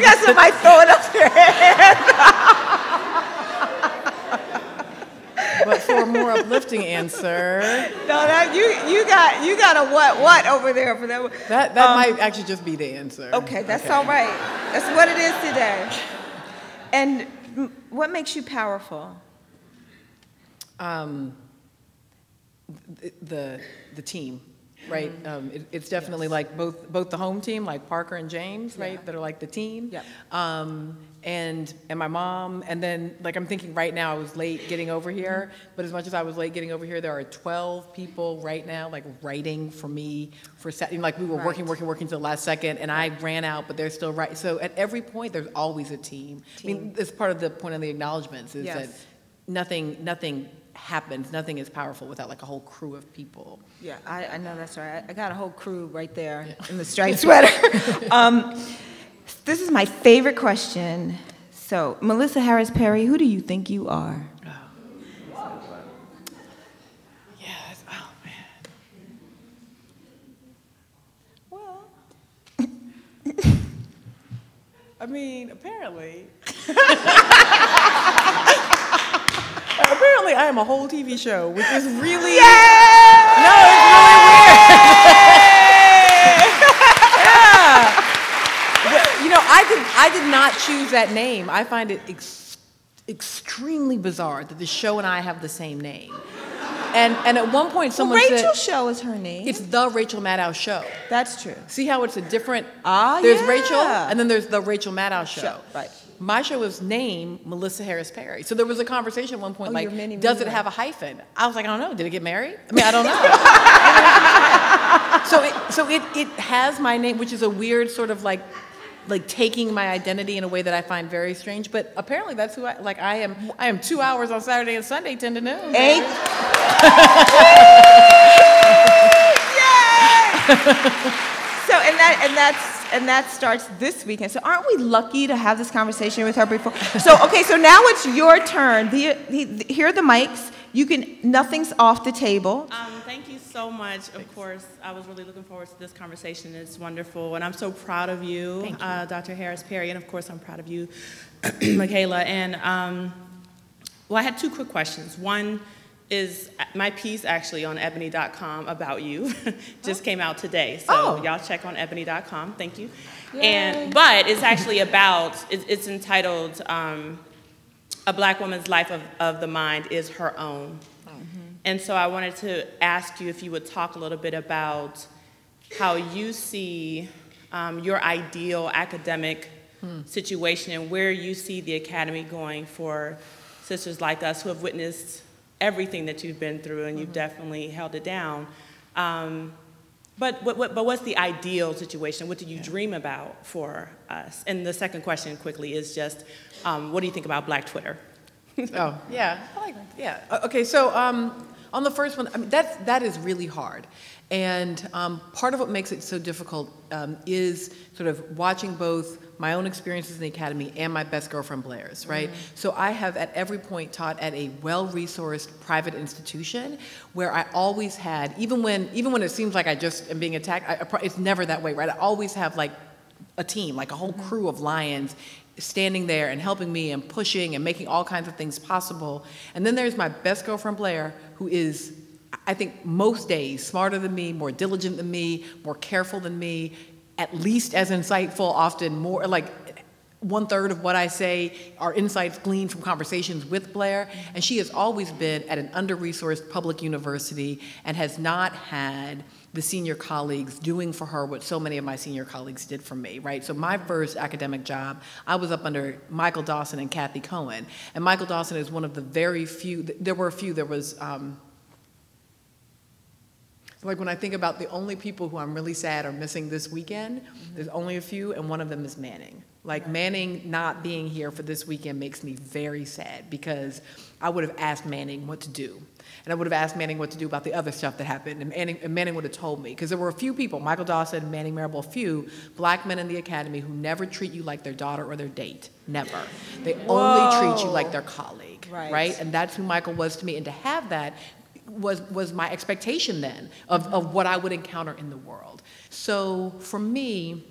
got somebody throwing up their hands. but for a more uplifting answer. No, that you you got you got a what what over there for that. That that um, might actually just be the answer. Okay, that's okay. all right. That's what it is today. And what makes you powerful? Um, the, the the team right? Mm-hmm. Um, it, it's definitely yes. like both both the home team, like Parker and James, right, yeah. that are like the team. Yep. Um, and and my mom, and then like I'm thinking right now, I was late getting over here, mm-hmm. but as much as I was late getting over here, there are 12 people right now like writing for me for like we were right. working, working, working to the last second, and I ran out, but they're still right. So at every point, there's always a team. team. I mean, it's part of the point of the acknowledgments is yes. that nothing nothing happens. Nothing is powerful without like a whole crew of people. Yeah, I, I know that's right. I got a whole crew right there yeah. in the striped sweater. [LAUGHS] um, this is my favorite question. So, Melissa Harris Perry, who do you think you are? Oh. Yes. Oh man. Well, [LAUGHS] I mean, apparently. [LAUGHS] apparently I am a whole TV show, which is really Yay! no, it's really weird. [LAUGHS] yeah. You know, I did I did not choose that name. I find it ex extremely bizarre that the show and I have the same name. And, and at one point, someone well, Rachel said, Show is her name. It's the Rachel Maddow Show. That's true. See how it's a different. Ah, There's yeah. Rachel, and then there's the Rachel Maddow Show. show. Right my show was named Melissa Harris Perry. So there was a conversation at one point, oh, like, does it have a hyphen? I was like, I don't know. Did it get married? I mean, I don't know. [LAUGHS] so it, so it, it has my name, which is a weird sort of like, like taking my identity in a way that I find very strange. But apparently that's who I, like I am, I am two hours on Saturday and Sunday, 10 to noon. Eight. [LAUGHS] so, and that, and that's, and that starts this weekend. So aren't we lucky to have this conversation with her before? So okay, so now it's your turn. The, the, the, here are the mics. You can. Nothing's off the table. Um, thank you so much. Of course, I was really looking forward to this conversation. It's wonderful, and I'm so proud of you, you. Uh, Dr. Harris Perry, and of course, I'm proud of you, [CLEARS THROAT] Michaela. And um, well, I had two quick questions. One is my piece actually on ebony.com about you [LAUGHS] just came out today so oh. y'all check on ebony.com thank you Yay. and but it's actually about it's entitled um, a black woman's life of, of the mind is her own mm-hmm. and so i wanted to ask you if you would talk a little bit about how you see um, your ideal academic hmm. situation and where you see the academy going for sisters like us who have witnessed everything that you've been through, and you've mm-hmm. definitely held it down. Um, but, but, but what's the ideal situation? What do you yeah. dream about for us? And the second question, quickly, is just um, what do you think about Black Twitter? [LAUGHS] oh, yeah, I like that. Yeah. Okay, so um, on the first one, I mean, that's, that is really hard. And um, part of what makes it so difficult um, is sort of watching both my own experiences in the academy and my best girlfriend Blair's, right? Mm -hmm. So I have at every point taught at a well-resourced private institution where I always had, even when even when it seems like I just am being attacked, I, it's never that way, right? I always have like a team, like a whole mm -hmm. crew of lions standing there and helping me and pushing and making all kinds of things possible. And then there's my best girlfriend Blair, who is I think most days smarter than me, more diligent than me, more careful than me, at least as insightful, often more like one third of what I say are insights gleaned from conversations with Blair. And she has always been at an under resourced public university and has not had the senior colleagues doing for her what so many of my senior colleagues did for me, right? So my first academic job, I was up under Michael Dawson and Cathy Cohen. And Michael Dawson is one of the very few, there were a few, there was, um, like when I think about the only people who I'm really sad are missing this weekend, mm-hmm. there's only a few, and one of them is Manning. Like Manning not being here for this weekend makes me very sad because I would have asked Manning what to do. And I would have asked Manning what to do about the other stuff that happened. And Manning, and Manning would have told me. Because there were a few people, Michael Dawson, Manning Marable, a few black men in the academy who never treat you like their daughter or their date. Never. They Whoa. only treat you like their colleague. Right. right. And that's who Michael was to me. And to have that was, was my expectation then of, of what I would encounter in the world. So for me,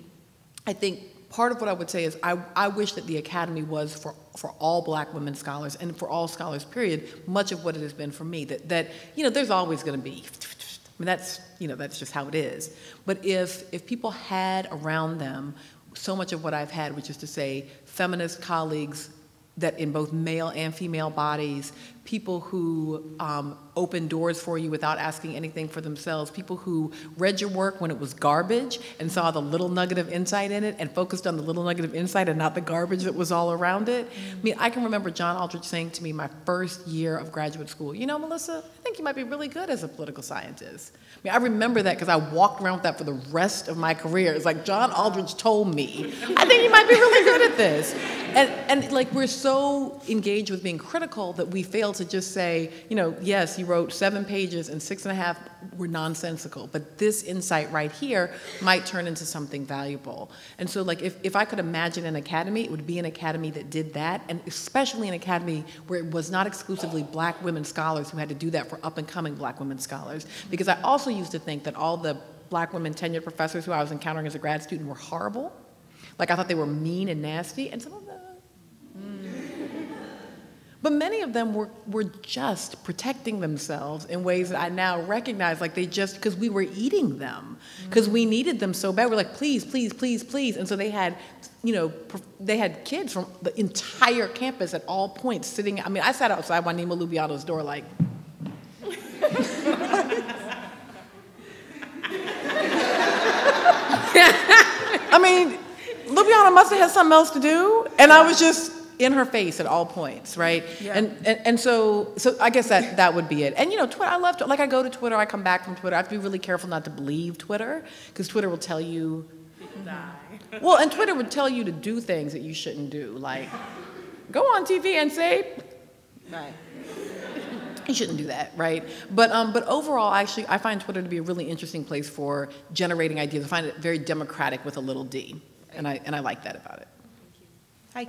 I think part of what I would say is I, I wish that the Academy was for, for all black women scholars and for all scholars, period, much of what it has been for me. That, that you know, there's always going to be, I mean, that's, you know, that's just how it is. But if, if people had around them so much of what I've had, which is to say, feminist colleagues that in both male and female bodies, people who um, open doors for you without asking anything for themselves, people who read your work when it was garbage and saw the little nugget of insight in it and focused on the little nugget of insight and not the garbage that was all around it. I mean, I can remember John Aldrich saying to me my first year of graduate school, you know, Melissa, I think you might be really good as a political scientist. I mean, I remember that because I walked around with that for the rest of my career. It's like John Aldrich told me, I think you might be really good at this. And, and like we're so engaged with being critical that we fail to just say, you know, yes, you wrote seven pages and six and a half were nonsensical, but this insight right here might turn into something valuable. And so like if, if I could imagine an academy, it would be an academy that did that, and especially an academy where it was not exclusively black women scholars who had to do that for up and coming black women scholars. Because I also used to think that all the black women tenured professors who I was encountering as a grad student were horrible. Like I thought they were mean and nasty, and some of them but many of them were, were just protecting themselves in ways that I now recognize, like they just, because we were eating them, because we needed them so bad. We're like, please, please, please, please. And so they had, you know, they had kids from the entire campus at all points sitting. I mean, I sat outside Wahneema Lubiano's door, like, [LAUGHS] I mean, Lubiano must have had something else to do, and I was just in her face at all points, right? Yeah. And, and and so so I guess that that would be it. And you know, Twitter. I love to, like I go to Twitter. I come back from Twitter. I have to be really careful not to believe Twitter because Twitter will tell you. Die. well, and Twitter would tell you to do things that you shouldn't do, like go on TV and say, right. You shouldn't do that, right? But um, but overall, actually, I find Twitter to be a really interesting place for generating ideas. I find it very democratic with a little d, and I and I like that about it. Hi.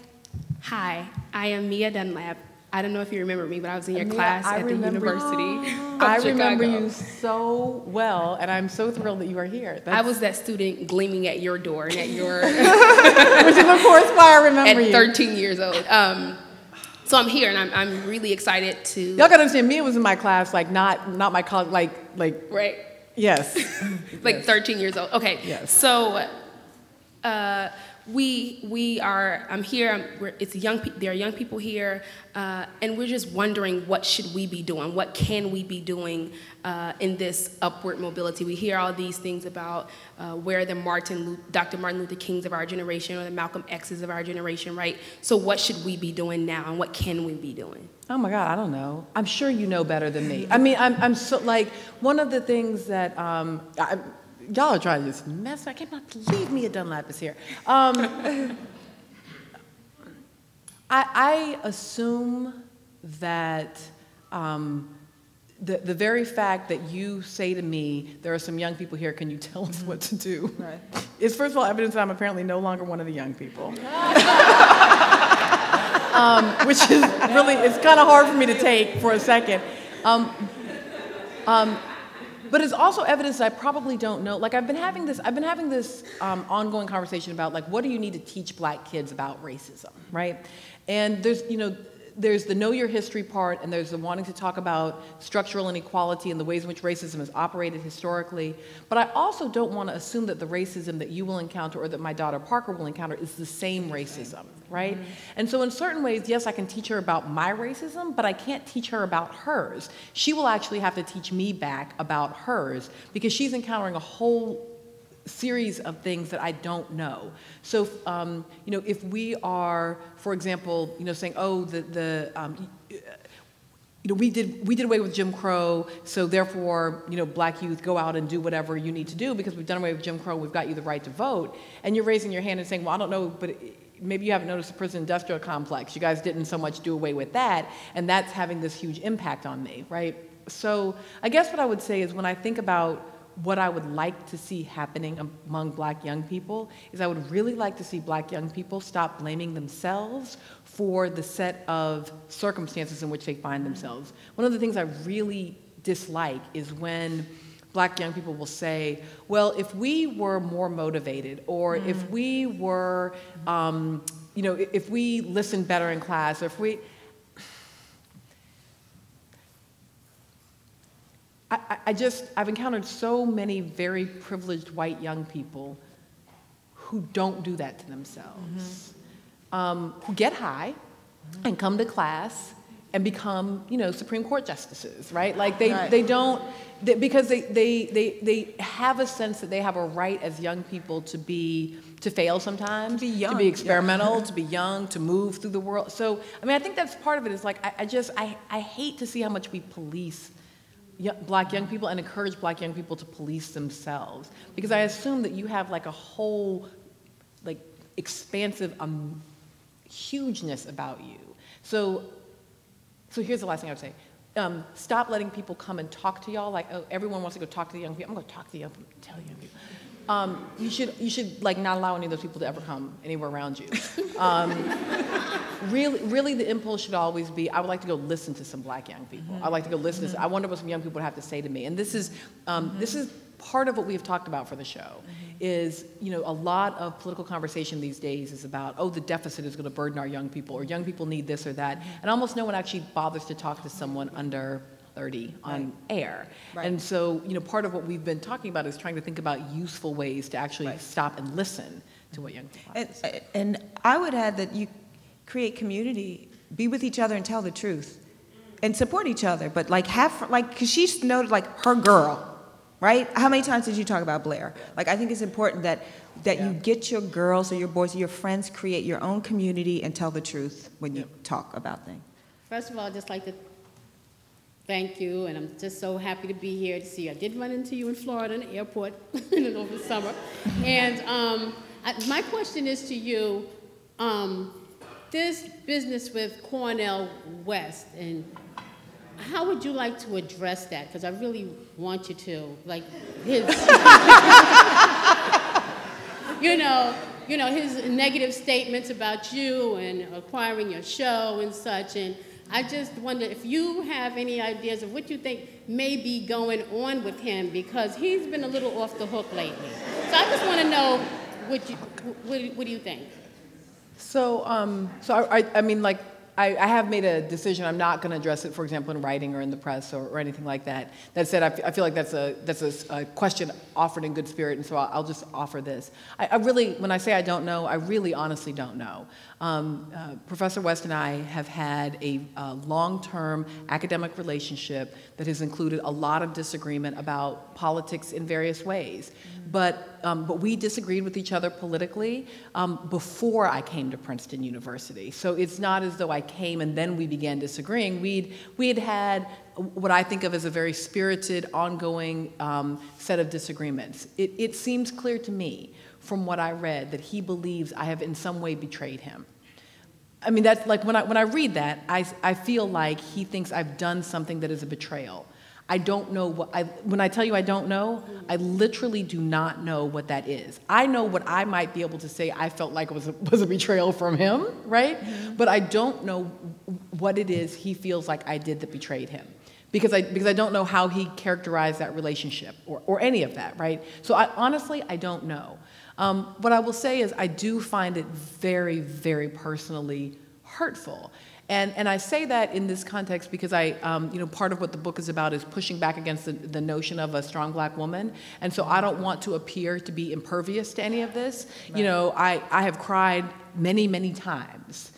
Hi, I am Mia Dunlap. I don't know if you remember me, but I was in your Mia, class I at the University. I remember you so well, and I'm so thrilled that you are here. That's... I was that student gleaming at your door and at your. [LAUGHS] [LAUGHS] Which is, of course, why I remember at you. 13 years old. Um, so I'm here, and I'm, I'm really excited to. Y'all gotta understand, Mia was in my class, like not not my college, like like. Right. Yes. [LAUGHS] like yes. 13 years old. Okay. Yes. So. Uh, we we are i'm here I'm, it's young there are young people here uh, and we're just wondering what should we be doing what can we be doing uh, in this upward mobility we hear all these things about uh, where the martin dr martin luther kings of our generation or the malcolm x's of our generation right so what should we be doing now and what can we be doing Oh my God, I don't know. I'm sure you know better than me. I mean, I'm, I'm so like one of the things that um, I, y'all are trying to just mess. I cannot believe Mia Dunlap is here. Um, [LAUGHS] I, I, assume that um, the, the very fact that you say to me, there are some young people here, can you tell us what to do? [LAUGHS] Right. Is first of all evidence that I'm apparently no longer one of the young people. [LAUGHS] um, which is really, it's kind of hard for me to take for a second. Um, um, but it's also evidence that I probably don't know. Like I've been having this, I've been having this um, ongoing conversation about like what do you need to teach black kids about racism, right? And there's, you know, there's the know your history part, and there's the wanting to talk about structural inequality and the ways in which racism has operated historically. But I also don't want to assume that the racism that you will encounter or that my daughter Parker will encounter is the same racism, right? Mm-hmm. And so, in certain ways, yes, I can teach her about my racism, but I can't teach her about hers. She will actually have to teach me back about hers because she's encountering a whole series of things that I don't know. So, um, you know, if we are, for example, you know, saying, oh, the, the um, you know, we did, we did away with Jim Crow, so therefore, you know, black youth, go out and do whatever you need to do because we've done away with Jim Crow, we've got you the right to vote. And you're raising your hand and saying, well, I don't know, but maybe you haven't noticed the prison industrial complex. You guys didn't so much do away with that, and that's having this huge impact on me, right? So I guess what I would say is when I think about what I would like to see happening among black young people is I would really like to see black young people stop blaming themselves for the set of circumstances in which they find themselves. One of the things I really dislike is when black young people will say, well, if we were more motivated, or mm. if we were, um, you know, if we listened better in class, or if we. I, I just, I've encountered so many very privileged white young people who don't do that to themselves, mm-hmm. um, who get high and come to class and become, you know, Supreme Court justices, right? Like they, right. they don't, they, because they, they, they, they have a sense that they have a right as young people to be, to fail sometimes, to be young, to be experimental, yeah. to be young, to move through the world. So, I mean, I think that's part of it is like, I, I just, I, I hate to see how much we police black young people and encourage black young people to police themselves. Because I assume that you have like a whole, like, expansive um, hugeness about you. So so here's the last thing I would say. Um, stop letting people come and talk to y'all like, oh, everyone wants to go talk to the young people. I'm going to talk to the young people, tell young people. Um, you should, you should like not allow any of those people to ever come anywhere around you. [LAUGHS] Um, really, really, the impulse should always be, I would like to go listen to some black young people. Mm-hmm. I'd like to go listen mm-hmm. to. I wonder what some young people would have to say to me. And this is, um, mm-hmm. this is part of what we have talked about for the show. Mm-hmm is, you know, a lot of political conversation these days is about, oh, the deficit is going to burden our young people, or young people need this or that. And almost no one actually bothers to talk to someone under 30 on right. air. Right. And so, you know, part of what we've been talking about is trying to think about useful ways to actually right. stop and listen to what young people have and, and I would add that you create community, be with each other and tell the truth and support each other. But like have, like, because she's noted like her girl, right? How many times did you talk about Blair? Like, I think it's important that that yeah. you get your girls or your boys or your friends create your own community and tell the truth when you talk about things. First of all, I'd just like to thank you, and I'm just so happy to be here to see you. I did run into you in Florida in the airport [LAUGHS] over the summer. and um, I, my question is to you, um, this business with Cornel West and how would you like to address that? Because I really want you to, like his, [LAUGHS] you know, you know his negative statements about you and acquiring your show and such. And I just wonder if you have any ideas of what you think may be going on with him because he's been a little off the hook lately. So I just want to know what you, what, what do you think? So, um, so I, I mean, like I, I, have made a decision. I'm not going to address it, for example, in writing or in the press or, or anything like that. That said, I, I feel like that's a that's a, a, question offered in good spirit, and so I'll, I'll just offer this. I, I, really, when I say I don't know, I really honestly don't know. Um, uh, Professor West and I have had a, a long-term academic relationship that has included a lot of disagreement about politics in various ways. But, um, but we disagreed with each other politically um, before I came to Princeton University. So it's not as though I came and then we began disagreeing. We'd, we had had what I think of as a very spirited, ongoing um, set of disagreements. It, it seems clear to me from what I read that he believes I have in some way betrayed him. I mean, that's like when I, when I read that, I, I feel like he thinks I've done something that is a betrayal. I don't know what, I, when I tell you I don't know, I literally do not know what that is. I know what I might be able to say I felt like it was a, [LAUGHS] was a betrayal from him, right? Mm-hmm. But I don't know what it is he feels like I did that betrayed him. Because I, because I don't know how he characterized that relationship or, or any of that, right? So I, honestly, I don't know. Um, what I will say is I do find it very, very personally hurtful. And, and I say that in this context because I, um, you know, part of what the book is about is pushing back against the, the notion of a strong black woman. And so I don't want to appear to be impervious to any of this. Right. You know, I, I have cried many, many times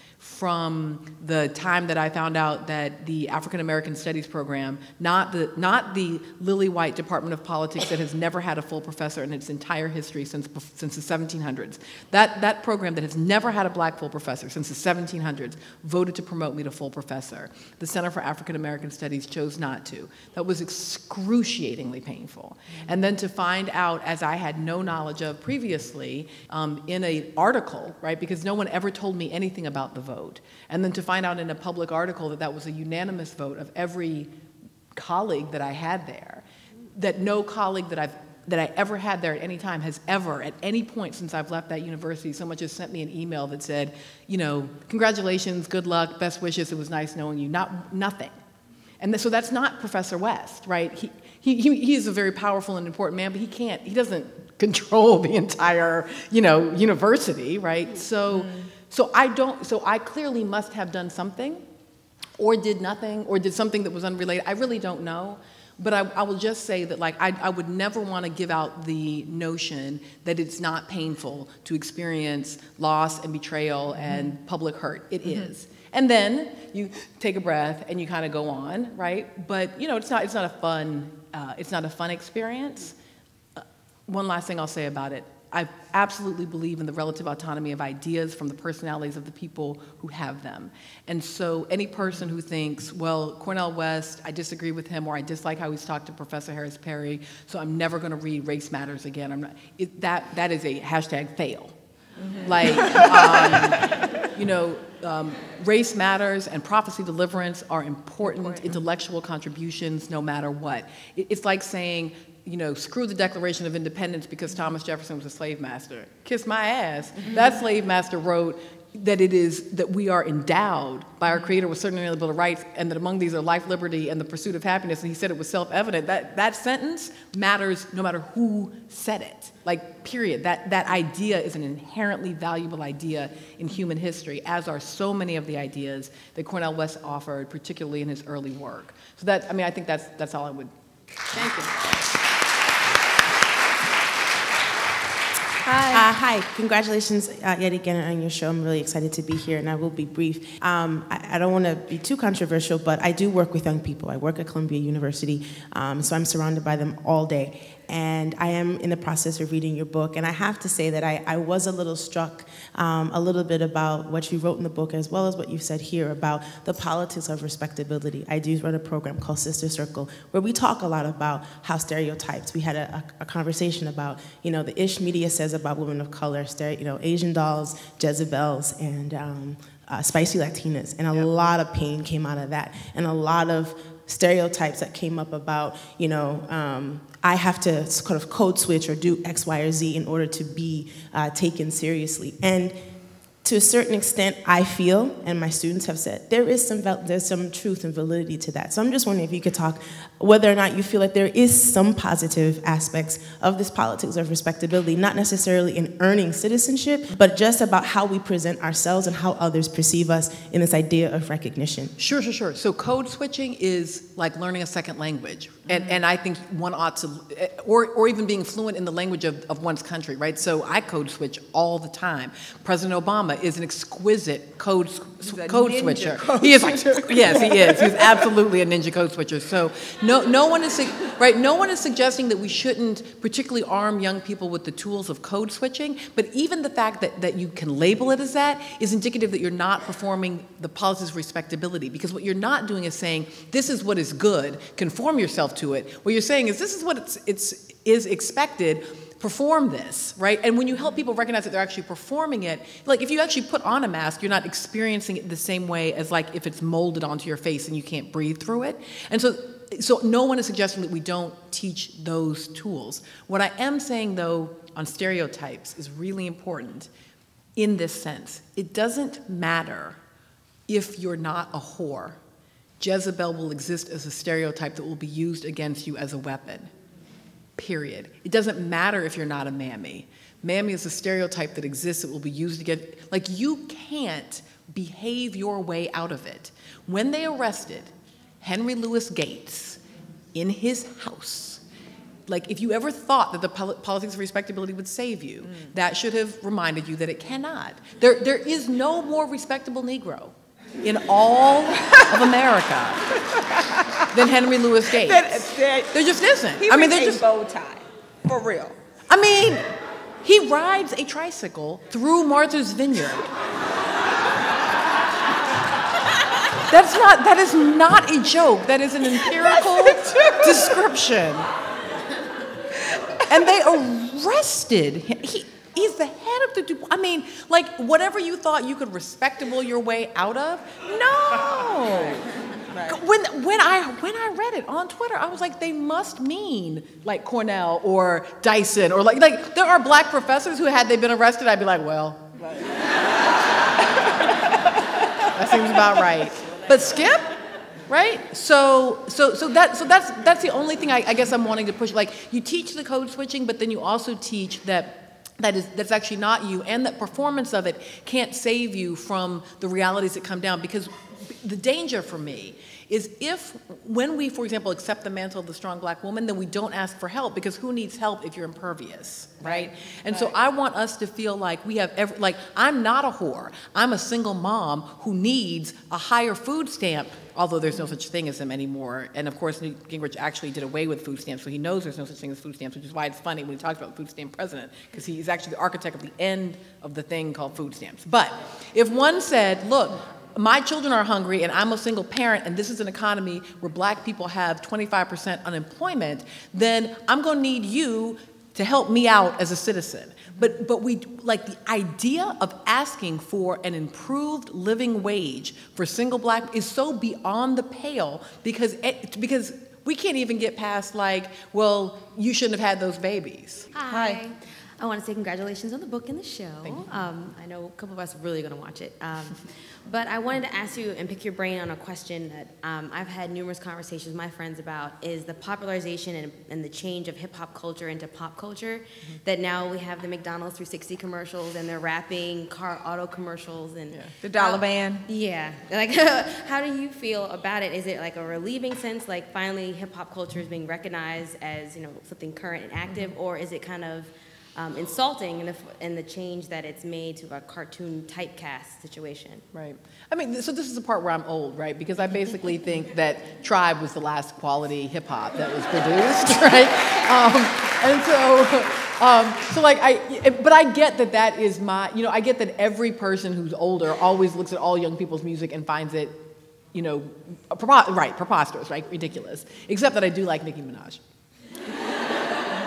from the time that I found out that the African American Studies program, not the, not the lily white Department of Politics that has never had a full professor in its entire history since, since the 1700s, that, that program that has never had a black full professor since the 1700s voted to promote me to full professor. The Center for African American Studies chose not to. That was excruciatingly painful. And then to find out, as I had no knowledge of previously, um, in an article, right, because no one ever told me anything about the vote vote. And then to find out in a public article that that was a unanimous vote of every colleague that I had there, that no colleague that I've that I ever had there at any time has ever, at any point since I've left that university, so much as sent me an email that said, you know, congratulations, good luck, best wishes, it was nice knowing you. Not nothing. And so that's not Professor West, right? He, he, he is a very powerful and important man, but he can't, he doesn't [LAUGHS] control the entire, you know, university, right? So, mm-hmm. So I don't, so I clearly must have done something or did nothing or did something that was unrelated. I really don't know. But I, I will just say that, like, I, I would never want to give out the notion that it's not painful to experience loss and betrayal mm-hmm. and public hurt. It mm-hmm. is. And then you take a breath and you kind of go on, right? But you know, it's not, it's not a fun, uh, it's not a fun experience. Uh, one last thing I'll say about it. I absolutely believe in the relative autonomy of ideas from the personalities of the people who have them. And so any person who thinks, well, Cornel West, I disagree with him or I dislike how he's talked to Professor Harris Perry, so I'm never going to read Race Matters again. I'm not, it, that, that is a hashtag fail. Mm-hmm. Like, um, you know, um, race matters and prophesy deliverance are important, important, intellectual contributions no matter what. It, it's like saying you know, screw the Declaration of Independence because Thomas Jefferson was a slave master. Kiss my ass. Mm-hmm. That slave master wrote that it is that we are endowed by our creator with certain inalienable rights and that among these are life liberty and the pursuit of happiness. And he said it was self-evident. That that sentence matters no matter who said it. Like period. That that idea is an inherently valuable idea in human history as are so many of the ideas that cornel west offered particularly in his early work. So that i mean i think that's that's all i would. Thank you Hi. Uh, hi. Congratulations uh, yet again on your show. I'm really excited to be here, and I will be brief. Um, I, I, don't want to be too controversial, but I do work with young people. I work at Columbia University, um, so I'm surrounded by them all day and I am in the process of reading your book. And I have to say that I, I was a little struck um, a little bit about what you wrote in the book, as well as what you said here about the politics of respectability. I do run a program called Sister Circle, where we talk a lot about how stereotypes. We had a, a, a conversation about, you know, the ish media says about women of color, you know, Asian dolls, Jezebels, and um, uh, spicy Latinas, and a yep. lot of pain came out of that, and a lot of stereotypes that came up about, you know, um, I have to sort of code switch or do X, Y, or Z in order to be uh, taken seriously. And to a certain extent, I feel, and my students have said, there is some, there's some truth and validity to that. So I'm just wondering if you could talk whether or not you feel like there is some positive aspects of this politics of respectability, not necessarily in earning citizenship, but just about how we present ourselves and how others perceive us in this idea of recognition. Sure, sure, sure. So code switching is like learning a second language. And, mm-hmm. and I think one ought to, or, or even being fluent in the language of, of one's country, right? So I code switch all the time. President Obama is an exquisite code, code switcher. Code he is like, [LAUGHS] yes, he is. He's absolutely a ninja code switcher. So no, [LAUGHS] no one is right. No one is suggesting that we shouldn't particularly arm young people with the tools of code switching. But even the fact that, that you can label it as that is indicative that you're not performing the policies of respectability. Because what you're not doing is saying this is what is good. Conform yourself to it. What you're saying is this is what it's, it's is expected perform this, right? And when you help people recognize that they're actually performing it, like if you actually put on a mask, you're not experiencing it the same way as like if it's molded onto your face and you can't breathe through it. And so so no one is suggesting that we don't teach those tools. What I am saying though on stereotypes is really important in this sense. It doesn't matter if you're not a whore. Jezebel will exist as a stereotype that will be used against you as a weapon period. It doesn't matter if you're not a mammy. Mammy is a stereotype that exists that will be used against, like you can't behave your way out of it. When they arrested Henry Louis Gates in his house, like if you ever thought that the politics of respectability would save you, mm. that should have reminded you that it cannot. There, there is no more respectable Negro in all of America [LAUGHS] than Henry Louis Gates. there just isn't. He I mean, there's just bow tie, for real. I mean, he rides a tricycle through Martha's Vineyard. That's not. That is not a joke. That is an [LAUGHS] empirical description. And they arrested him. He, He's the head of the Du I mean, like whatever you thought you could respectable your way out of, no. Right. When when I when I read it on Twitter, I was like, they must mean like Cornel or Dyson or like like there are black professors who had they been arrested, I'd be like, well, right. [LAUGHS] that seems about right. But Skip, right? So, so, so that, so that's that's the only thing I, I guess I'm wanting to push. Like, you teach the code switching, but then you also teach that that is that's actually not you and that performance of it can't save you from the realities that come down because the danger for me is if, when we, for example, accept the mantle of the strong black woman, then we don't ask for help because who needs help if you're impervious, right? And right. so I want us to feel like we have, every, like, I'm not a whore. I'm a single mom who needs a higher food stamp, although there's no such thing as them anymore. And of course, Newt Gingrich actually did away with food stamps, so he knows there's no such thing as food stamps, which is why it's funny when he talks about the food stamp president, because he's actually the architect of the end of the thing called food stamps. But if one said, look, my children are hungry and I'm a single parent and this is an economy where black people have 25% unemployment, then I'm going to need you to help me out as a citizen. But, but we, like the idea of asking for an improved living wage for single black is so beyond the pale because, it, because we can't even get past like, well, you shouldn't have had those babies. Hi. Hi. I want to say congratulations on the book and the show. Um, I know a couple of us are really going to watch it. Um, but I wanted to ask you and pick your brain on a question that um, I've had numerous conversations with my friends about is the popularization and, and the change of hip hop culture into pop culture. Mm-hmm. That now we have the McDonald's 360 commercials and they're rapping car auto commercials and yeah. the dollar band. Yeah. [LAUGHS] Like, [LAUGHS] how do you feel about it? Is it like a relieving sense, like finally hip hop culture is being recognized as you know something current and active, mm-hmm. or is it kind of um, insulting in the, in the change that it's made to a cartoon typecast situation. Right. I mean, so this is the part where I'm old, right? Because I basically [LAUGHS] think that Tribe was the last quality hip hop that was produced, [LAUGHS] right? Um, and so, um, so like I, but I get that that is my, you know, I get that every person who's older always looks at all young people's music and finds it, you know, right, preposterous, right, ridiculous. Except that I do like Nicki Minaj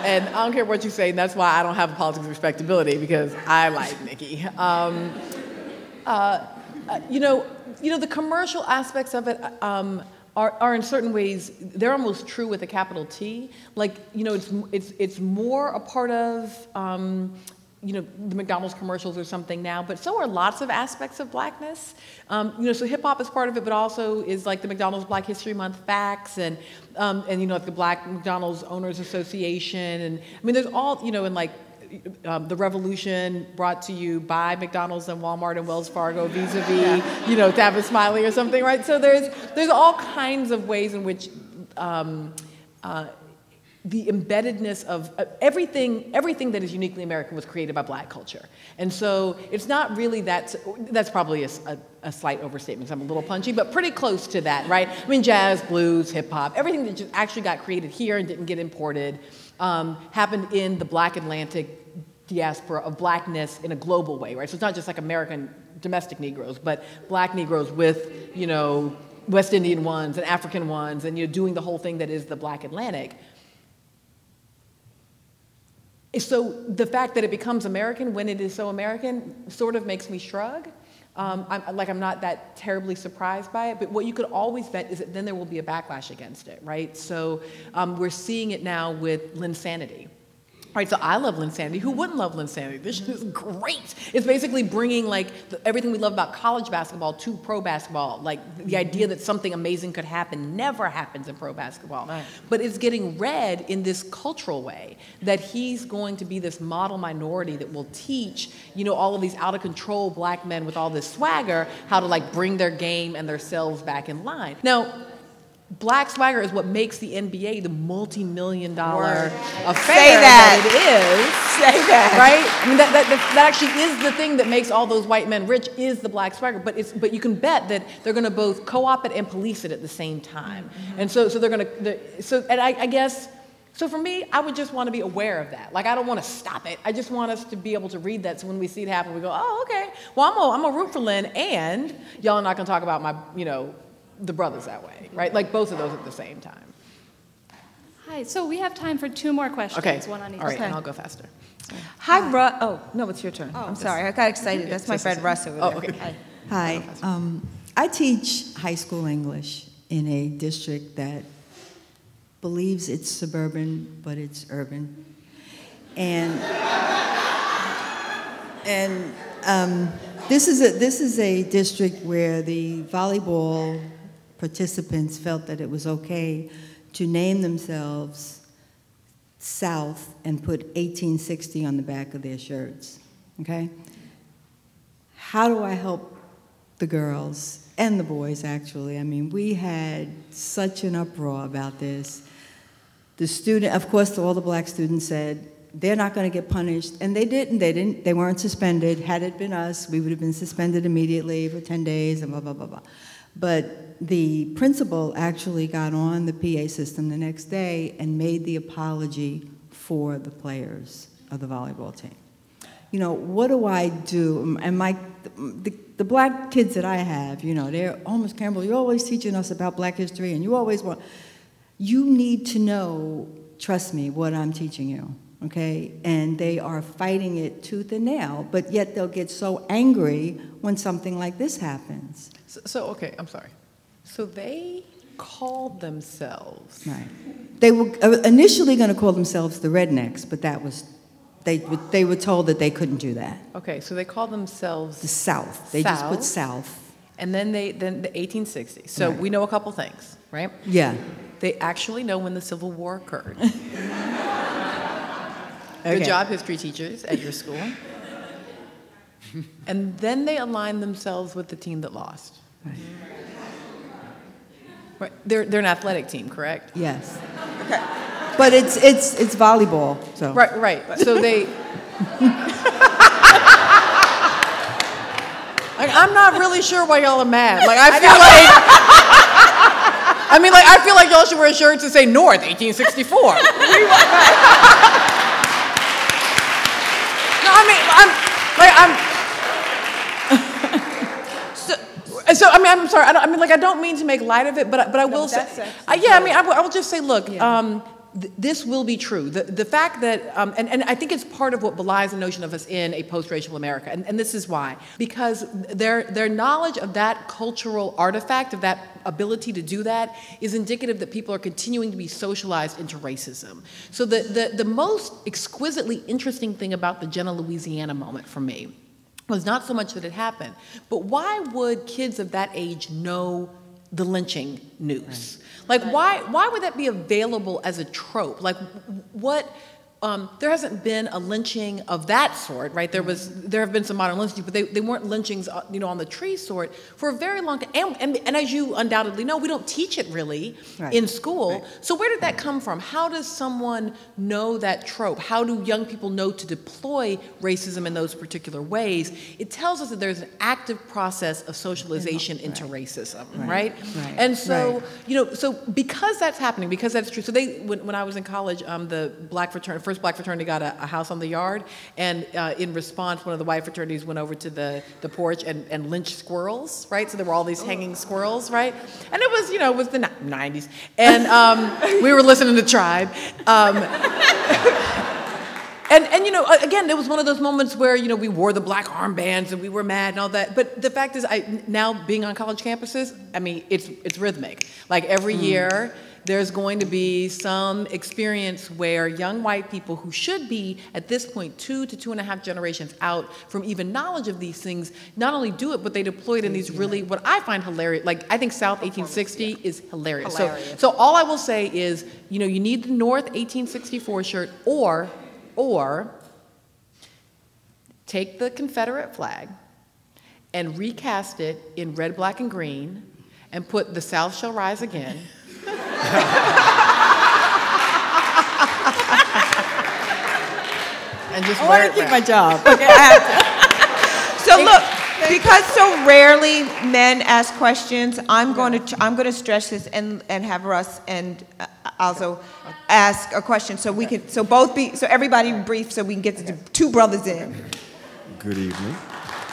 and I don't care what you say, and that's why I don't have a politics of respectability because I like Nicki. Um, uh, uh, you know, you know the commercial aspects of it. Um, are, are, in certain ways they're almost true with a capital T. Like you know, it's it's it's more a part of um, you know, the McDonald's commercials or something now, but so are lots of aspects of blackness. Um, you know, so hip hop is part of it, but also is like the McDonald's Black History Month facts and, um, and you know, like the Black McDonald's Owners Association. And I mean, there's all, you know, and like um, the revolution brought to you by McDonald's and Walmart and Wells Fargo vis-a-vis, you know, Tavis Smiley or something, right? So there's, there's all kinds of ways in which um, uh, the embeddedness of uh, everything, everything that is uniquely American was created by black culture. And so it's not really that, that's probably a, a, a slight overstatement, I'm a little punchy, but pretty close to that, right? I mean, jazz, blues, hip hop, everything that just actually got created here and didn't get imported um, happened in the black Atlantic diaspora of blackness in a global way, right? So it's not just like American domestic Negroes, but black Negroes with, you know, West Indian ones and African ones, and you're doing the whole thing that is the black Atlantic. So the fact that it becomes American when it is so American sort of makes me shrug. Um, I'm, like I'm not that terribly surprised by it, but what you could always bet is that then there will be a backlash against it, right? So um, we're seeing it now with Linsanity. Right, so I love Linsanity. Who wouldn't love Linsanity? This is great. It's basically bringing like the, everything we love about college basketball to pro basketball. Like the idea that something amazing could happen never happens in pro basketball. Right. But it's getting read in this cultural way that he's going to be this model minority that will teach, you know, all of these out of control black men with all this swagger how to like bring their game and their selves back in line. Now, Black swagger is what makes the NBA the multi-million dollar affair that. that. it is. Say that. Right? I mean, that, that, that, actually is the thing that makes all those white men rich is the black swagger. But, it's, but you can bet that they're going to both co-op it and police it at the same time. Mm-hmm. And so, so they're going to, so, and I, I guess, so for me, I would just want to be aware of that. Like, I don't want to stop it. I just want us to be able to read that so when we see it happen, we go, oh, okay. Well, I'm a, I'm a root for Lin, and y'all are not going to talk about my, you know, the brothers that way, right? Like both of those at the same time. Hi, so we have time for two more questions. Okay. One on each. All right, okay. and I'll go faster. Hi, Russ. Oh, no, it's your turn. Oh, I'm sorry. I got excited. That's my friend Russ over oh, there. Okay. Hi. Um, I teach high school English in a district that believes it's suburban, but it's urban. And, and um, this, is a, this is a district where the volleyball participants felt that it was okay to name themselves South and put 1860 on the back of their shirts. Okay? How do I help the girls and the boys, actually? I mean, we had such an uproar about this. The student, of course, all the black students said, they're not going to get punished. And they didn't. They didn't. They weren't suspended. Had it been us, we would have been suspended immediately for 10 days and blah, blah, blah, blah. But the principal actually got on the PA system the next day and made the apology for the players of the volleyball team. You know, what do I do? And my, the, the black kids that I have, you know, they're, oh, Campbell, you're always teaching us about black history and you always want, you need to know, trust me, what I'm teaching you okay? And they are fighting it tooth and nail, but yet they'll get so angry when something like this happens. So, so okay, I'm sorry. So they called themselves. Right. They were uh, initially going to call themselves the Rednecks, but that was, they, they were told that they couldn't do that. Okay, so they called themselves the South. They South, just put South. And then they then the 1860s. So right. we know a couple things, right? Yeah. They actually know when the Civil War occurred. [LAUGHS] Okay. Good job, history teachers at your school. and then they align themselves with the team that lost. Right. right. They're, they're an athletic team, correct? Yes. Okay. But it's, it's, it's volleyball, so. Right, right. So they. [LAUGHS] like, I'm not really sure why y'all are mad. Like, I feel like. [LAUGHS] I mean, like, I feel like y'all should wear shirts that say North 1864. [LAUGHS] I mean, I'm like I'm. [LAUGHS] so, so I mean, I'm sorry. I, I, mean, like, I don't mean to make light of it, but but I will no, say, I, yeah. I mean, I, I will just say, look. Yeah. Um, this will be true. The, the fact that, um, and, and I think it's part of what belies the notion of us in a post racial America. And, and this is why. Because their, their knowledge of that cultural artifact, of that ability to do that, is indicative that people are continuing to be socialized into racism. So the, the, the most exquisitely interesting thing about the Jena, Louisiana moment for me was not so much that it happened, but why would kids of that age know the lynching news? Right. Like, why, why would that be available as a trope? Like, what um, there hasn't been a lynching of that sort, right? There was, there have been some modern lynchings, but they, they weren't lynchings, uh, you know, on the tree sort for a very long time. And, and, and as you undoubtedly know, we don't teach it really right. in school. Right. So where did that come from? How does someone know that trope? How do young people know to deploy racism in those particular ways? It tells us that there's an active process of socialization into racism, right? right? And so, you know, so because that's happening, because that's true. So they, when, when I was in college, um, the Black fraternity first black fraternity got a, a house on the yard, and uh, in response, one of the white fraternities went over to the, the porch and, and lynched squirrels, right? So there were all these hanging squirrels, right? And it was, you know, it was the 90s. And um, we were listening to Tribe. Um, [LAUGHS] and, and you know, again, it was one of those moments where, you know, we wore the black armbands and we were mad and all that. But the fact is, I, now being on college campuses, I mean, it's, it's rhythmic. Like every mm. year, there's going to be some experience where young white people who should be, at this point, two to two and a half generations out from even knowledge of these things, not only do it, but they deploy it in these really, what I find hilarious, like I think South 1860 is hilarious. hilarious. So, so all I will say is, you know, you need the North 1864 shirt or, or, take the Confederate flag and recast it in red, black, and green and put the South shall rise again and just I want to keep my job. [LAUGHS] Okay, so look, because so rarely men ask questions, I'm going to I'm going to stretch this and and have Russ and uh, also ask a question so we can so both be so everybody brief so we can get the two brothers in. Good evening.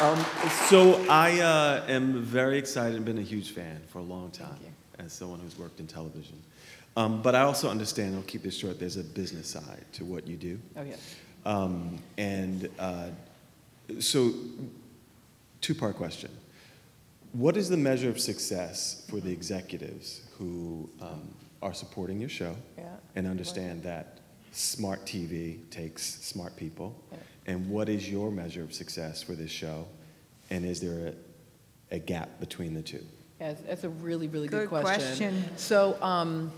Um, so I uh, am very excited and been a huge fan for a long time as someone who's worked in television. Um, but I also understand, I'll keep this short, there's a business side to what you do. Oh, yes. Um, and uh, so, two part question. What is the measure of success for the executives who um, are supporting your show yeah. and understand that smart TV takes smart people? Yeah. And what is your measure of success for this show? And is there a, a gap between the two? It's a really, really good, good, question. question. So, um,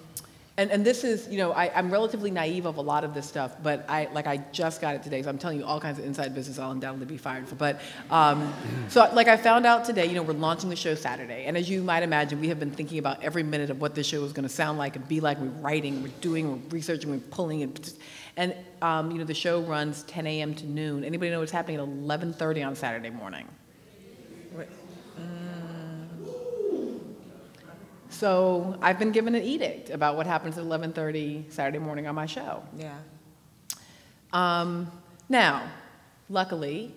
and, and this is, you know, I, I'm relatively naive of a lot of this stuff, but I, like, I just got it today, so I'm telling you all kinds of inside business I'll undoubtedly be fired for. But, um, so, like, I found out today, you know, we're launching the show Saturday, and as you might imagine, we have been thinking about every minute of what this show is going to sound like and be like. We're writing, we're doing, we're researching, we're pulling, and, and um, you know, the show runs 10 a.m. to noon. Anybody know what's happening at 11:30 on Saturday morning? So I've been given an edict about what happens at 11:30 Saturday morning on my show. Yeah. Um, now, luckily,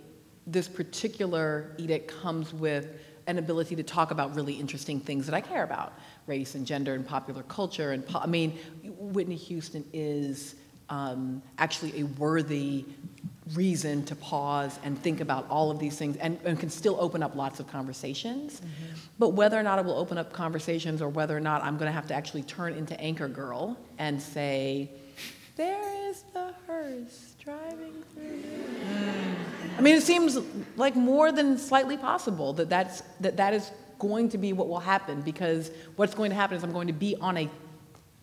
this particular edict comes with an ability to talk about really interesting things that I care about, race and gender and popular culture. And po- I mean, Whitney Houston is um, actually a worthy reason to pause and think about all of these things and, and can still open up lots of conversations. Mm-hmm. But whether or not it will open up conversations or whether or not I'm going to have to actually turn into Anchor Girl and say, there is the hearse driving through. Mm. I mean, it seems like more than slightly possible that that's, that, that is going to be what will happen because what's going to happen is I'm going to be on a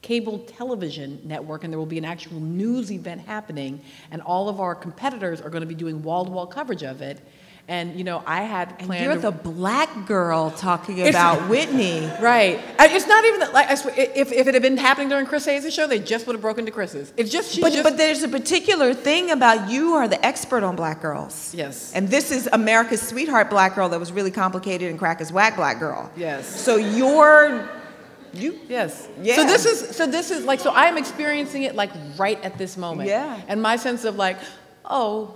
cable television network and there will be an actual news event happening and all of our competitors are going to be doing wall-to-wall coverage of it. And you know i had planned and you're the black girl talking about whitney. Right. It's not even that like I swear, if, if it had been happening during chris hayes' show they just would have broken to chris's. It's just but, just but there's a particular thing about you are the expert on black girls. Yes. And this is america's sweetheart black girl that was really complicated and crack as whack black girl. Yes. So you're you? Yes. Yeah. so this is so this is like so i am experiencing it like right at this moment. Yeah. And my sense of like oh.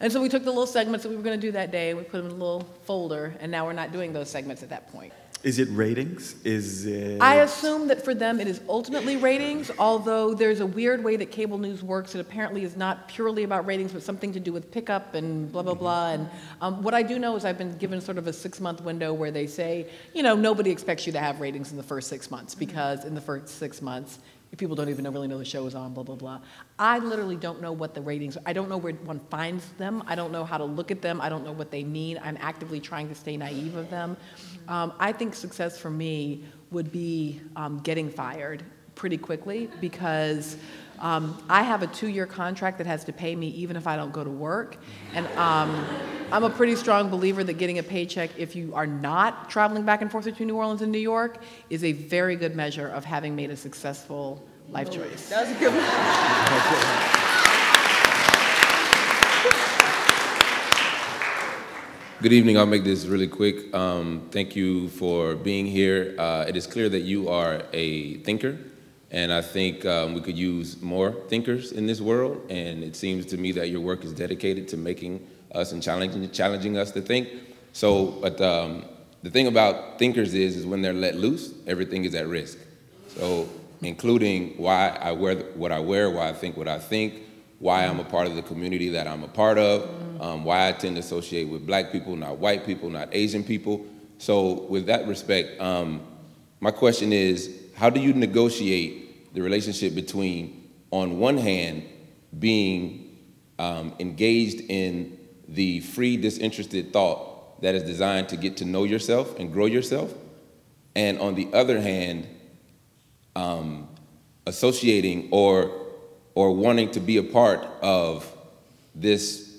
And so we took the little segments that we were going to do that day we put them in a little folder and now we're not doing those segments at that point is it ratings? Is it? I assume that for them it is ultimately ratings, although there's a weird way that cable news works. It apparently is not purely about ratings, but something to do with pickup and blah, blah, blah. And um, what I do know is I've been given sort of a six month window where they say, you know, nobody expects you to have ratings in the first six months because in the first six months, people don't even really know the show is on, blah, blah, blah. I literally don't know what the ratings are. I don't know where one finds them. I don't know how to look at them. I don't know what they mean. I'm actively trying to stay naive of them. Um, I think success for me would be um, getting fired pretty quickly because um, I have a two-year contract that has to pay me even if I don't go to work. And um, I'm a pretty strong believer that getting a paycheck if you are not traveling back and forth between New Orleans and New York is a very good measure of having made a successful life choice. That was a good one. [LAUGHS] Good evening. I'll make this really quick. Um, thank you for being here. Uh, it is clear that you are a thinker, and I think um, we could use more thinkers in this world. And it seems to me that your work is dedicated to making us and challenging, challenging us to think. So, but um, the thing about thinkers is, is when they're let loose, everything is at risk. So, including why I wear what I wear, why I think what I think, why I'm a part of the community that I'm a part of, um, why I tend to associate with black people, not white people, not Asian people. So, with that respect, um, my question is how do you negotiate the relationship between, on one hand, being um, engaged in the free, disinterested thought that is designed to get to know yourself and grow yourself, and on the other hand, um, associating or or wanting to be a part of this,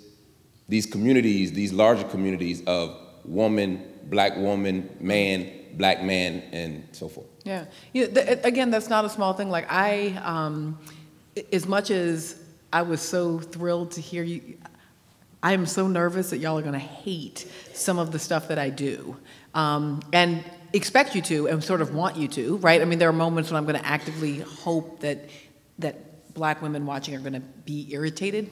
these communities, these larger communities of woman, black woman, man, black man, and so forth. Yeah. yeah th- again, that's not a small thing. Like I, um, as much as I was so thrilled to hear you, I am so nervous that y'all are going to hate some of the stuff that I do, um, and expect you to, and sort of want you to, right? I mean, there are moments when I'm going to actively hope that that black women watching are going to be irritated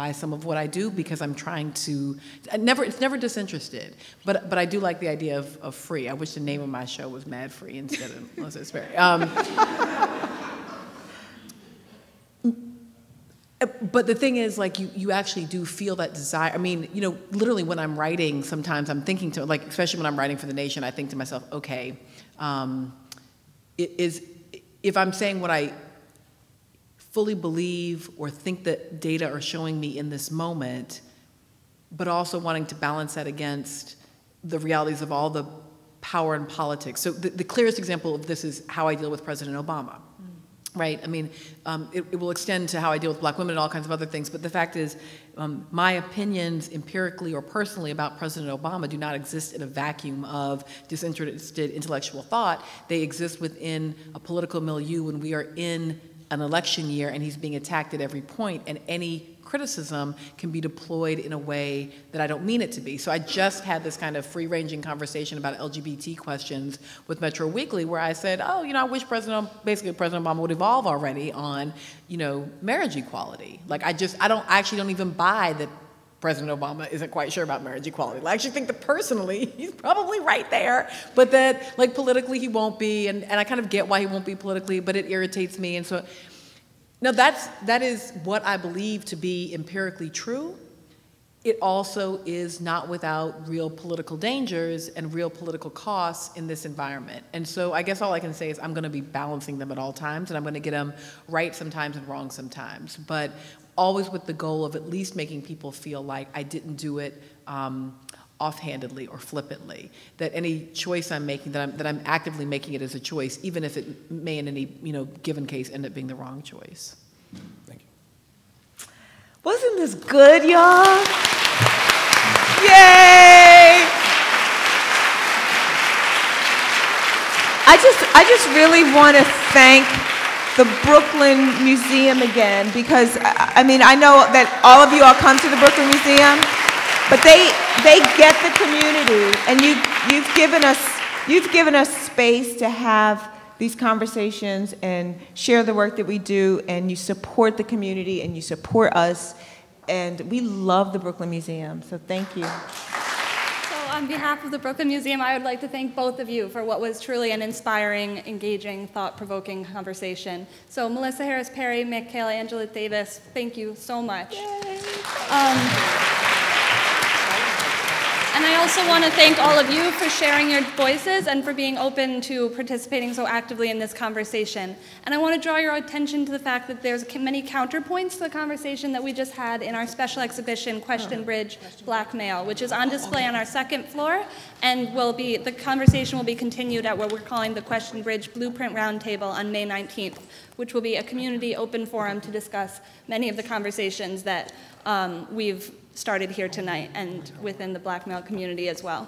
by some of what I do because I'm trying to never it's never disinterested but but I do like the idea of, of free. I wish the name of my show was Mad Free instead of Melissa Sperry um, [LAUGHS] but the thing is like you you actually do feel that desire. I mean you know literally when I'm writing sometimes I'm thinking to like especially when I'm writing for the nation I think to myself okay um, is if I'm saying what I fully believe or think that data are showing me in this moment, but also wanting to balance that against the realities of all the power and politics. So the, the clearest example of this is how I deal with President Obama right? I mean, um, it, it, will extend to how I deal with black women and all kinds of other things. But the fact is, um, my opinions empirically or personally about President Obama do not exist in a vacuum of disinterested intellectual thought. They exist within a political milieu when we are in an election year and he's being attacked at every point, and any criticism can be deployed in a way that I don't mean it to be. So I just had this kind of free-ranging conversation about LGBT questions with Metro Weekly where I said, oh, you know, I wish President, basically President Obama would evolve already on, you know, marriage equality. Like I just, I don't, I actually don't even buy that President Obama isn't quite sure about marriage equality. I actually think that personally, [LAUGHS] he's probably right there, but that like politically he won't be, and, and I kind of get why he won't be politically, but it irritates me. And so now, that's, that is what I believe to be empirically true. It also is not without real political dangers and real political costs in this environment. And so I guess all I can say is I'm going to be balancing them at all times, and I'm going to get them right sometimes and wrong sometimes. But always with the goal of at least making people feel like I didn't do it um, offhandedly or flippantly. That any choice I'm making, that I'm, that I'm actively making it as a choice, even if it may in any you know, given case end up being the wrong choice. Thank you. Wasn't this good, y'all? Yay! I just, I just really want to thank the Brooklyn Museum again because I mean I know that all of you all come to the Brooklyn Museum but they, they get the community, and you, you've, given us, you've given us space to have these conversations and share the work that we do, and you support the community and you support us. And we love the Brooklyn Museum, so thank you. On behalf of the Brooklyn Museum, I would like to thank both of you for what was truly an inspiring, engaging, thought provoking conversation. So, Melissa Harris Perry, Michaela Angela Davis, thank you so much. Um, And I also want to thank all of you for sharing your voices and for being open to participating so actively in this conversation. And I want to draw your attention to the fact that there's many counterpoints to the conversation that we just had in our special exhibition, Question Bridge Black Males, which is on display on our second floor and will be, the conversation will be continued at what we're calling the Question Bridge Blueprint Roundtable on May 19th, which will be a community open forum to discuss many of the conversations that um, we've started here tonight and within the black male community as well.